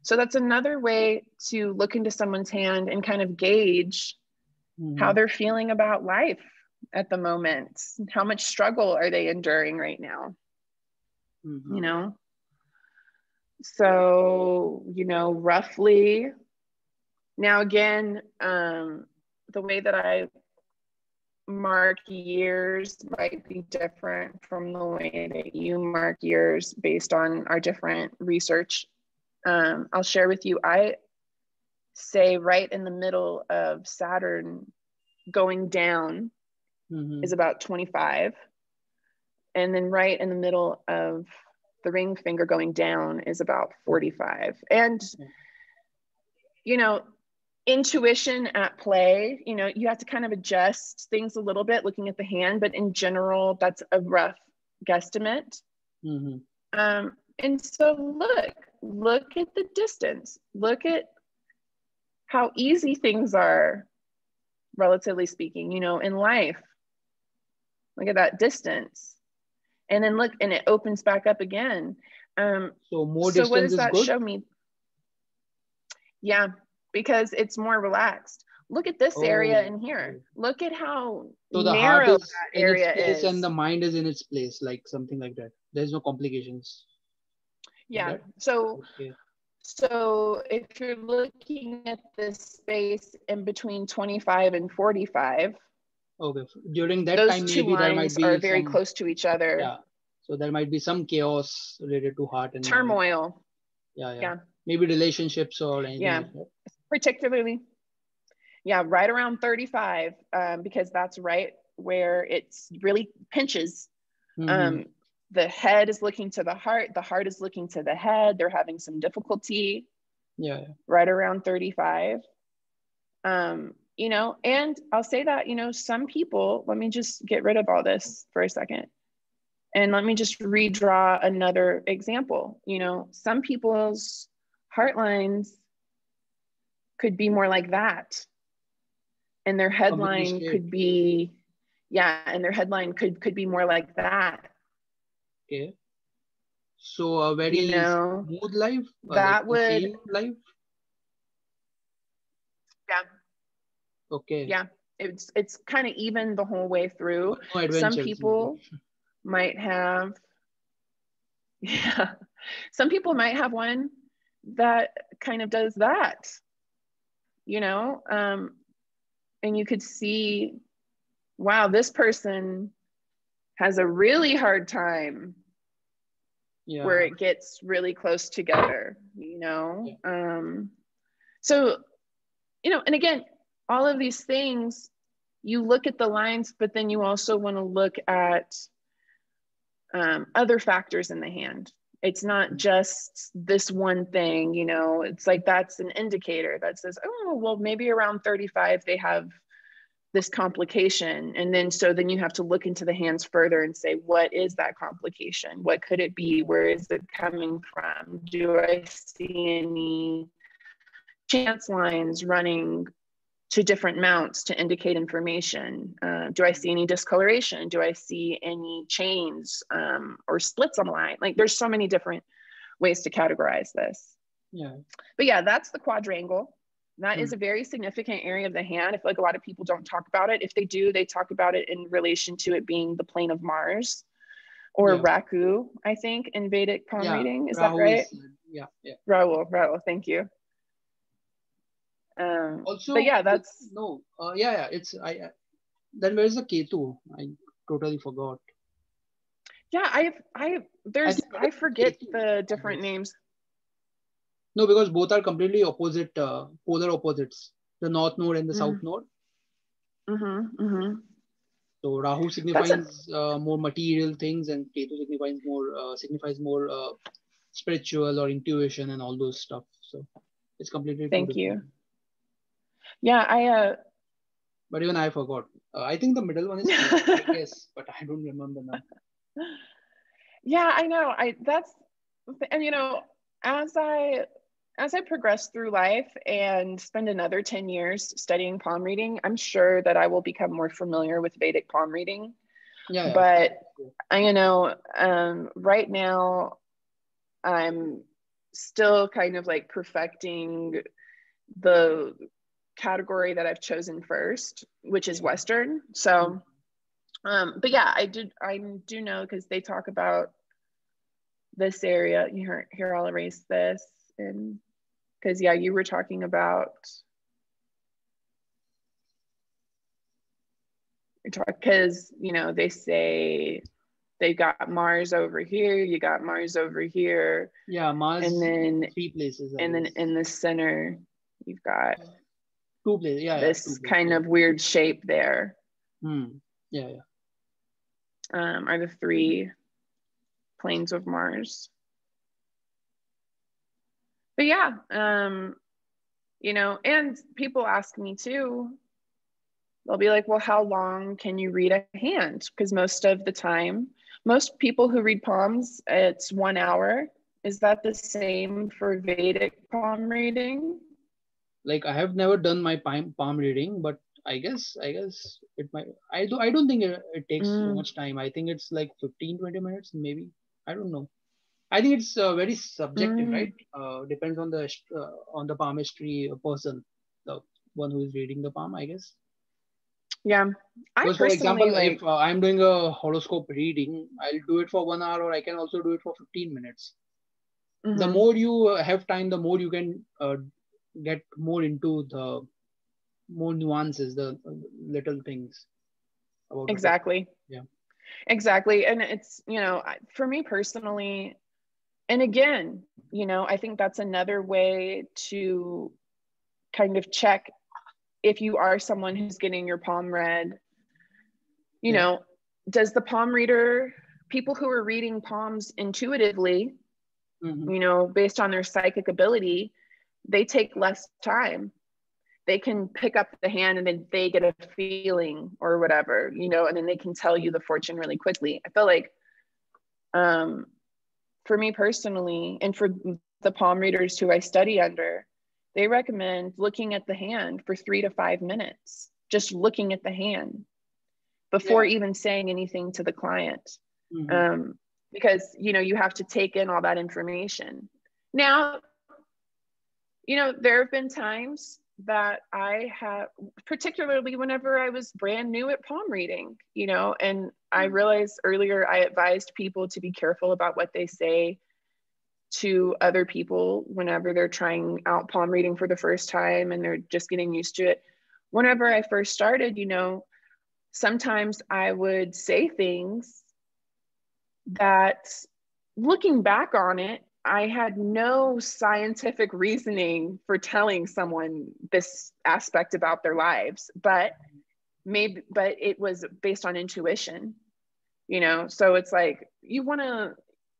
So that's another way to look into someone's hand and kind of gauge how Mhm. they're feeling about life at the moment. How much struggle are they enduring right now? Mhm. you know so you know roughly now again um the way that i mark years might be different from the way that you mark years based on our different research. Um, i'll share with you i say right in the middle of saturn going down Mhm. is about 25 and then right in the middle of the ring finger going down is about 45 and you know intuition at play. You know, you have to kind of adjust things a little bit looking at the hand, but in general, that's a rough guesstimate. Mm-hmm. Um, and so look, look at the distance. Look at how easy things are, relatively speaking, you know, in life. Look at that distance. And then look, and it opens back up again. Um, So more so distance what does that good. show me? Yeah, because it's more relaxed. Look at this area Oh, in here. Look at how So the heart is that in its area place is. and the mind is in its place, like something like that. There's no complications. yeah. So Okay. so if you're looking at this space in between 25 and 45, Okay. During that those time, two maybe there might lines be are very some, close to each other. Yeah. So there might be some chaos related to heart and mind. Turmoil, Yeah, yeah. yeah. Maybe relationships or anything. Yeah. like. Particularly, yeah, right around 35, um, because that's right where it's really pinches. Mhm. Um, the head is looking to the heart, the heart is looking to the head. They're having some difficulty yeah, yeah. right around 35. Um, you know, and I'll say that, you know, some people, let me just get rid of all this for a second. And let me just redraw another example. You know, some people's heart lines could be more like that. And their headline could be, yeah, and their headline could could be more like that. Okay. So a very You know, smooth life. that like would- life. Yeah. Okay. yeah, it's it's kind of even the whole way through. No some people might have yeah some people might have one that kind of does that you know um and you could see wow this person has a really hard time Yeah. where it gets really close together you know? Um so you know and again all of these things you look at the lines but then you also want to look at um, other factors in the hand it's not just this one thing you know it's like that's an indicator that says oh well maybe around 35 they have this complication. And then so then you have to look into the hands further and say what is that complication? What could it be? Where is it coming from? Do i see any chance lines running to different mounts to indicate information uh, do i see any discoloration do i see any chains um, or splits on the line like there's so many different ways to categorize this Yeah. but yeah that's the quadrangle that is Hmm. a very significant area of the hand. I feel like a lot of people don't talk about it. If they do, they talk about it in relation to it being the plane of Mars or Yeah. Raku, I think, in Vedic palm Yeah, reading. Is that right? is- yeah, yeah. Rahu, Rahu, thank you. Um, Also, but yeah, that's no. Uh, yeah, yeah. It's I. I- Then where's the Ketu? I totally forgot. yeah, I have I there's think I, forget Ketu the different names. No, because both are completely opposite, uh, polar opposites. The north node and the south Mhm. node. Mm-hmm, mm-hmm. So Rahu signifies uh, more material things, and Ketu signifies more uh, signifies more uh, spiritual or intuition and all those stuff. So it's completely. Thank you. Yeah, I uh But even I forgot. Uh, I think the middle one is guess, but I don't remember now. yeah i know i that's and you know as i as i progress through life and spend another 10 years studying palm reading i'm sure that i will become more familiar with vedic palm reading Yeah. yeah. but I, you know um, right now i'm still kind of like perfecting the category that i've chosen first which is western so um, but yeah, I did. I do know because they talk about this area. Here, here I'll erase this, and because yeah, you were talking about. Because you know they say they got Mars over here, you got Mars over here, yeah, Mars. and then three places. And then in the center you've got two. Yeah. yeah, this places. kind of weird shape there. Hmm. Yeah, yeah. um, are the three planes of Mars. But yeah, um, you know, and people ask me too, they'll be like, well, how long can you read a hand? Because most of the time, most people who read palms, it's one hour. Is that the same for Vedic palm reading? Like I have never done my palm, palm reading, but I guess I guess it might. I do. I don't think it, it takes mm. much time. I think it's like 15, 20 minutes, maybe. I don't know. I think it's uh, very subjective, mm. right? Uh, depends on the uh, on the palmistry person, the one who is reading the palm, I guess. Yeah. I because, for example, like... if uh, I'm doing a horoscope reading, I'll do it for one hour, or I can also do it for 15 minutes. Mm-hmm. The more you have time, the more you can uh, get more into the more nuances, the little things. exactly. Yeah. Exactly. And it's, you know, for me personally, and again, you know, I think that's another way to kind of check if you are someone who's getting your palm read. You yeah. know, does the palm reader, people who are reading palms intuitively, mm-hmm. you know, based on their psychic ability, they take less time. They can pick up the hand and then they get a feeling or whatever, you know, and then they can tell you the fortune really quickly. I feel like um, for me personally, and for the palm readers who I study under, they recommend looking at the hand for three to five minutes, just looking at the hand before yeah. even saying anything to the client. Mm-hmm. Um, because you know you have to take in all that information. Now, you know, there have been times that I have, particularly whenever I was brand new at palm reading, you know, and I mm-hmm. realized earlier I advised people to be careful about what they say to other people whenever they're trying out palm reading for the first time and they're just getting used to it. Whenever I first started, you know, sometimes I would say things that looking back on it, I had no scientific reasoning for telling someone this aspect about their lives, but maybe, but it was based on intuition, you know? So it's like, you want to,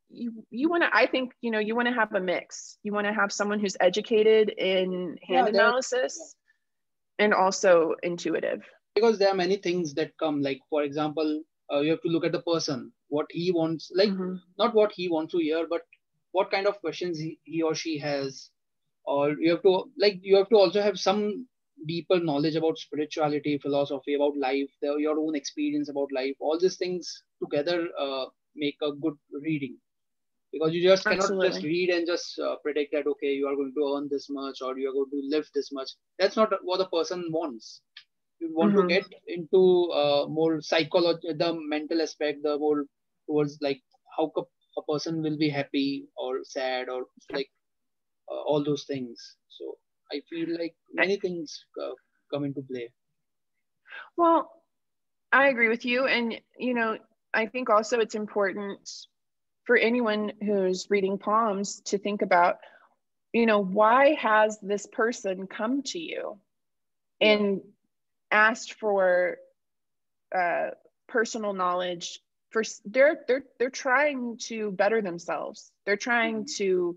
you, you want to, I think, you know, you want to have a mix. You want to have someone who's educated in hand yeah, analysis and also intuitive. Because there are many things that come, like, for example, uh, you have to look at the person, what he wants, like, mm-hmm. not what he wants to hear, but what kind of questions he, he or she has or you have to like you have to also have some deeper knowledge about spirituality philosophy about life the, your own experience about life all these things together uh, make a good reading because you just cannot Absolutely. just read and just uh, predict that okay you are going to earn this much or you are going to live this much that's not what the person wants you want mm-hmm. to get into uh, more psychology the mental aspect the more towards like how a person will be happy or sad or like uh, all those things. So i feel like many things uh, come into play. Well i agree with you. And you know i think also it's important for anyone who's reading palms to think about you know why has this person come to you and asked for uh, personal knowledge for they're they're they're trying to better themselves. They're trying mm-hmm. to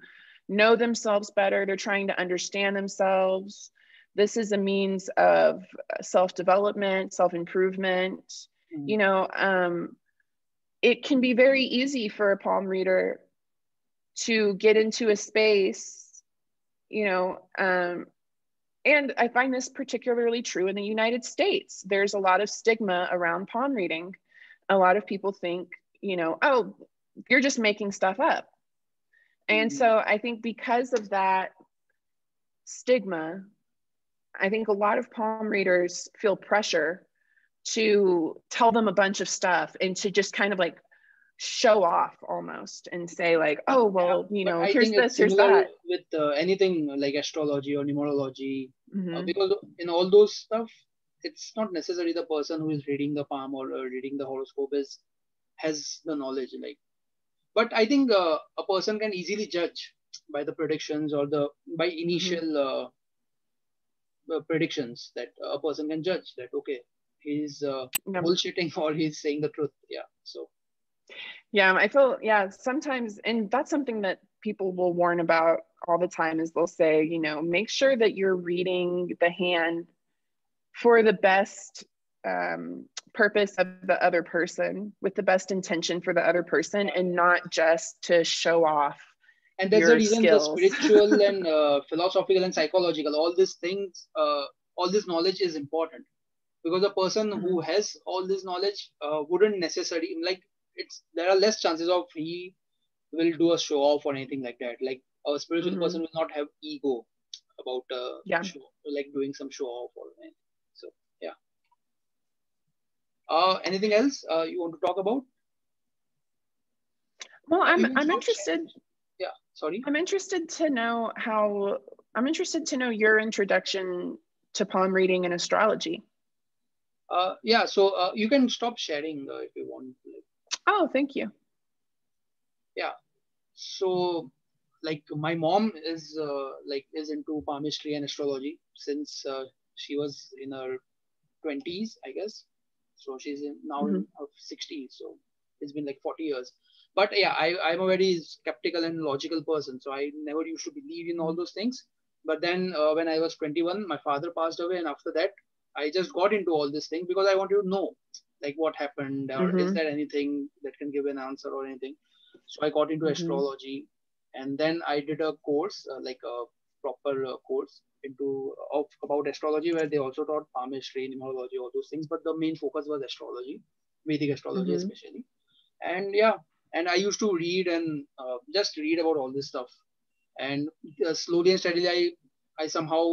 know themselves better. They're trying to understand themselves. This is a means of self-development self-improvement. Mm-hmm. you know um, it can be very easy for a palm reader to get into a space you know um, and i find this particularly true in the united states. There's a lot of stigma around palm reading a lot of people think, you know, oh, you're just making stuff up. And mm-hmm. so I think because of that stigma, I think a lot of palm readers feel pressure to tell them a bunch of stuff and to just kind of like show off almost and say like oh well you know here's this here's that with uh, anything like astrology or numerology uh, mm-hmm. uh, because in all those stuff it's not necessarily the person who is reading the palm or uh, reading the horoscope is has the knowledge like but i think uh, a person can easily judge by the predictions or the by initial mm-hmm. uh, predictions that a person can judge that okay he's uh, yeah. bullshitting or he's saying the truth yeah so yeah i feel yeah sometimes and that's something that people will warn about all the time is they'll say, you know, make sure that you're reading the hand for the best um, purpose of the other person with the best intention for the other person and not just to show off and there's a reason skills. the spiritual and uh, philosophical and psychological all these things uh, all this knowledge is important because a person mm-hmm. who has all this knowledge uh, wouldn't necessarily like it's there are less chances of he will do a show off or anything like that like a spiritual mm-hmm. person will not have ego about uh, yeah. show, like doing some show off or anything so yeah. Uh, anything else uh, you want to talk about? Well i'm i'm interested yeah sorry. I'm interested to know how i'm interested to know your introduction to palm reading and astrology. Uh, yeah so uh, you can stop sharing uh, if you want oh thank you. Yeah. So like my mom is uh, like is into palmistry and astrology since uh, she was in her 20s i guess so she's in, now mm-hmm. in her 60s so it's been like 40 years but yeah I, i'm a very skeptical and logical person so i never used to believe in all those things but then uh, when i was 21 my father passed away and after that i just got into all these things because i wanted to know like what happened or mm-hmm. is there anything that can give an answer or anything so i got into mm-hmm. astrology and then i did a course uh, like a proper uh, course into of about astrology where they also taught palmistry numerology all those things but the main focus was astrology vedic astrology mm-hmm. especially. And yeah and i used to read and uh, just read about all this stuff. And uh, slowly and steadily i i somehow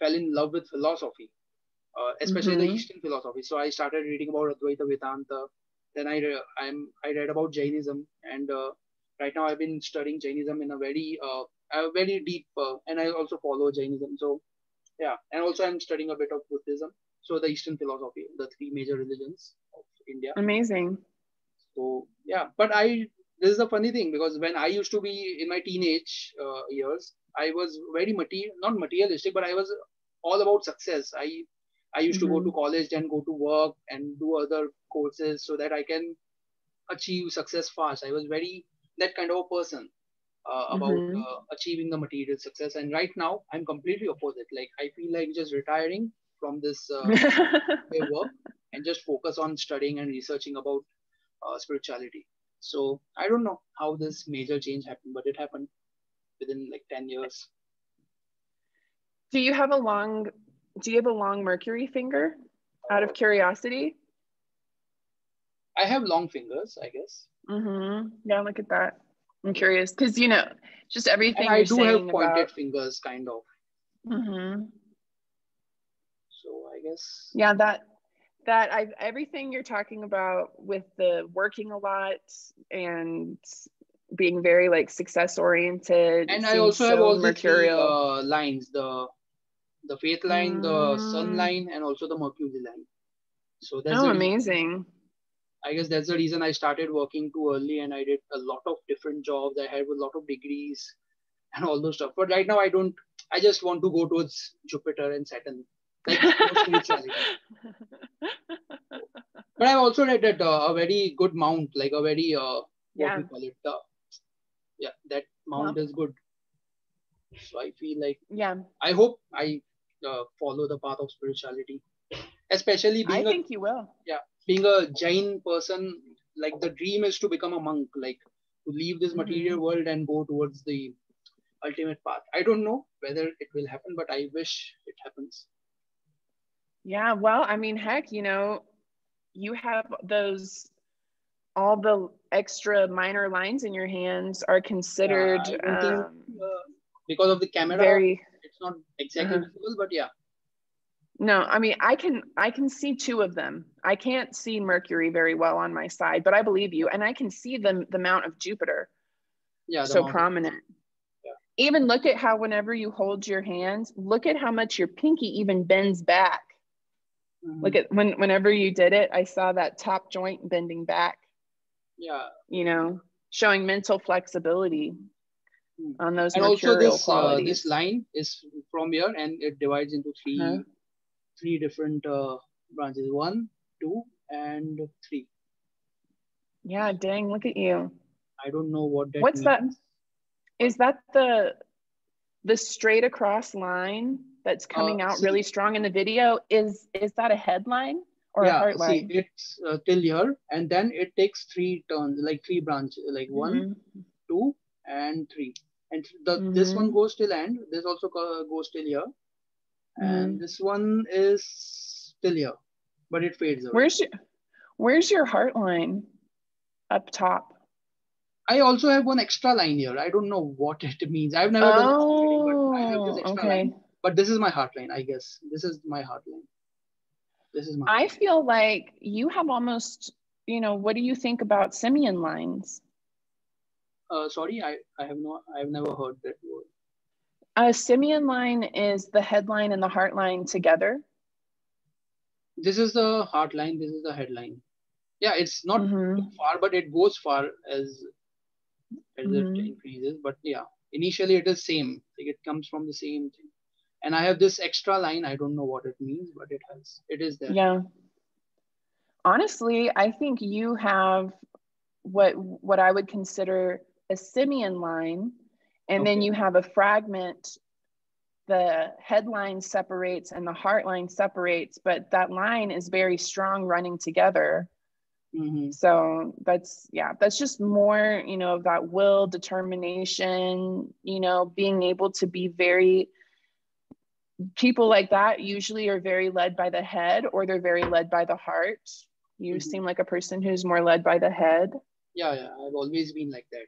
fell in love with philosophy uh, especially mm-hmm. the eastern philosophy. So i started reading about advaita vedanta. Then i re- i'm i read about jainism. And uh, right now i've been studying jainism in a very uh, very deep uh, and i also follow jainism so yeah and also i'm studying a bit of buddhism so the eastern philosophy the three major religions of india. Amazing. So yeah but i this is a funny thing because when i used to be in my teenage uh, years i was very material not materialistic but i was all about success. I i used mm-hmm. to go to college and go to work and do other courses so that i can achieve success fast. I was very that kind of a person uh, about mm-hmm. uh, achieving the material success. And right now i'm completely opposite. Like i feel like just retiring from this uh, work and just focus on studying and researching about uh, spirituality. So i don't know how this major change happened but it happened within like 10 years. Do you have a long do you have a long mercury finger? Out of curiosity? I have long fingers i guess. Mm-hmm. yeah look at that I'm curious because you know, just everything. And I do have pointed about... fingers, kind of. Mm-hmm. So I guess. Yeah, that that I everything you're talking about with the working a lot and being very like success oriented. And I also so have all mercurial. the uh, lines: the the faith line, mm. the sun mm. line, and also the mercury line. So that's oh, amazing. I guess that's the reason I started working too early and I did a lot of different jobs. I had a lot of degrees and all those stuff. But right now I don't, I just want to go towards Jupiter and Saturn. Like but I've also read that uh, a very good mount, like a very, uh, what yeah. we call it, uh, yeah, that mount is good. So I feel like, yeah, I hope I uh, follow the path of spirituality, especially being. I think you will. Yeah, being a Jain person, like the dream is to become a monk, like to leave this material mm-hmm. world and go towards the ultimate path. I don't know whether it will happen, but I wish it happens. Yeah, well, I mean, heck, you know, you have those all the extra minor lines in your hands are considered yeah, um, think, uh, because of the camera very, it's not exactly uh-huh. visible but yeah no, I mean I can I can see two of them. I can't see Mercury very well on my side, but I believe you, and I can see the the mount of Jupiter. Yeah, so prominent. Yeah. Even look at how whenever you hold your hands, look at how much your pinky even bends back. Mm-hmm. Look at when whenever you did it, I saw that top joint bending back. Yeah. You know, showing mental flexibility mm. on those and also this uh, this line is from here and it divides into 3 uh-huh three different uh, branches one two and three yeah dang look at you i don't know what that what's means. that Is that the the straight across line that's coming Uh, out see- really strong in the video? Is is that a headline or a yeah, heart see, it's uh, till here, and then it takes three turns, like three branches, like one, Mhm. two, and three. And the this one goes till end. This also goes till here, and this one is till here, but it fades away. Where's your Where's your heart line? Up top. I also have one extra line here. I don't know what it means. I've never done this but I have this Oh, extra okay. line. But this is my heart line, I guess. This is my heart line. This is my. I feel like you have almost, you know, what do you think about simian lines? Uh, sorry, I, I have no. I have never heard that word. A simian line is the headline and the heart line together. This is the heart line. This is the headline. Yeah, it's not Mhm. too far, but it goes far as as Mhm. it increases. But yeah, initially it is same. Like it comes from the same thing. And I have this extra line. I don't know what it means, but it has. It is there. Yeah. Honestly, I think you have what what I would consider a simian line, and then you have a fragment. The headline separates and the heart line separates, but that line is very strong running together. Mhm. So that's yeah, that's just more, you know, of that will, determination, you know, being able to be very people like that usually are very led by the head or they're very led by the heart. You Mhm. seem like a person who's more led by the head. Yeah, yeah. I've always been like that.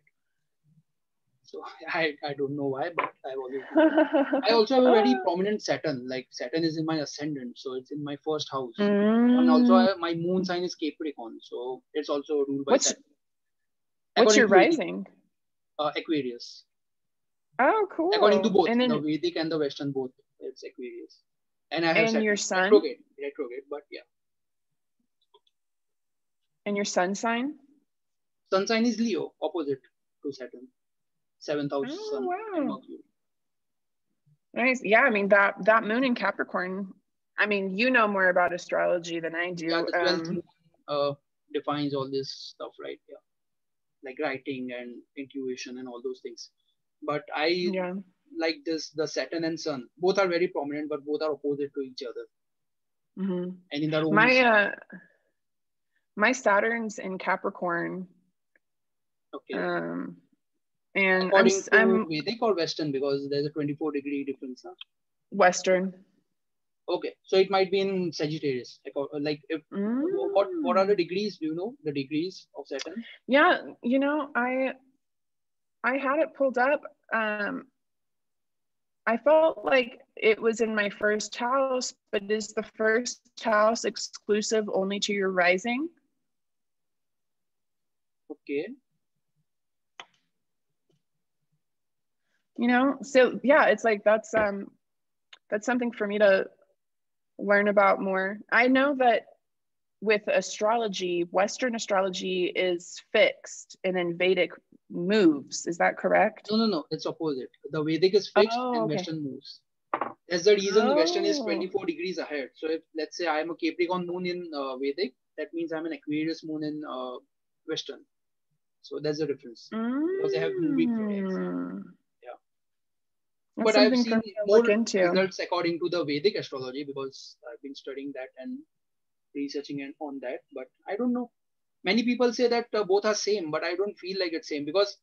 So I, I don't know why, but I've always. I also have a very prominent Saturn. Like Saturn is in my ascendant, so it's in my first house. And also, Mm. I, my moon sign is Capricorn, so it's also ruled by What's- Saturn. What's your According rising? Uh, Aquarius. Oh, cool. According to both and then the Vedic and the Western, both it's Aquarius. And I have and Saturn. your sun retrograde, retrograde, but yeah, and your sun sign. Sun sign is Leo, opposite to Saturn. Seventh house Oh, wow. Nice. Yeah, I mean that that moon in Capricorn. I mean, you know more about astrology than I do. Yeah, the twelfth Um, moon uh, defines all this stuff, right? Yeah, like writing and intuition and all those things. But I yeah. like this the Saturn and Sun. Both are very prominent, but both are opposite to each other. hmm And in their own My uh, my Saturn's in Capricorn. okay. Um, and I'm, According to I'm Vedic or Western, because there's a 24 degree difference. Huh? Western. Okay, so it might be in Sagittarius. Like, if what what are the Mm. degrees? Do you know the degrees of Saturn? Yeah, you know, I I had it pulled up. Um, I felt like it was in my first house, but is the first house exclusive only to your rising? Okay, You know, so yeah, it's like that's um that's something for me to learn about more. I know that with astrology, Western astrology is fixed and then Vedic moves. Is that correct? no, no, no, it's opposite. The Vedic is fixed Oh, and okay. Western moves. That's the reason the Western is Oh. 24 degrees ahead. So if let's say I'm a Capricorn moon in uh, Vedic, that means I'm an Aquarius moon in uh, Western. So that's the difference. Because they have moving. Mm. That's but I've seen for me to more into. results according to the Vedic astrology because I've been studying that and researching and on that. But I don't know. Many people say that uh, both are same, but I don't feel like it's same because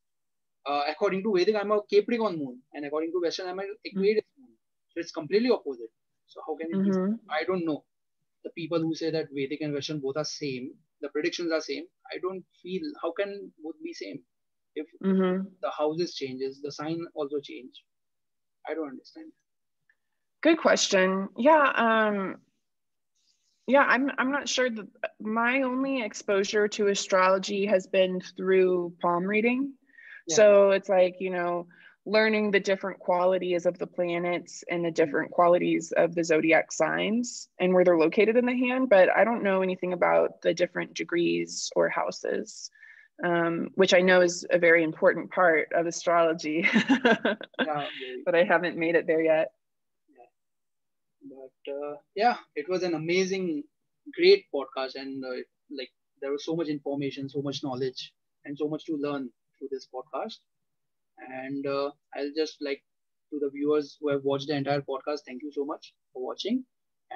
uh, according to Vedic, I'm a Capricorn moon, and according to Western, I'm an Aquarius moon. So it's completely opposite. So how can it be? Mhm. I don't know. The people who say that Vedic and Western both are same, the predictions are same. I don't feel how can both be same if Mhm. the houses changes, the sign also change. I don't understand. Good question. Yeah. Um, yeah, I'm. I'm not sure. That my only exposure to astrology has been through palm reading. Yeah. So it's like you know, learning the different qualities of the planets and the different qualities of the zodiac signs and where they're located in the hand. But I don't know anything about the different degrees or houses. Um, which I know is a very important part of astrology, but I haven't made it there yet. but uh, yeah it was an amazing great podcast and uh, like there was so much information so much knowledge and so much to learn through this podcast And uh, I'll just like to the viewers who have watched the entire podcast, thank you so much for watching.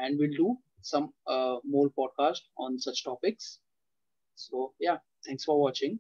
And we'll do some uh, more podcast on such topics. So yeah, thanks for watching.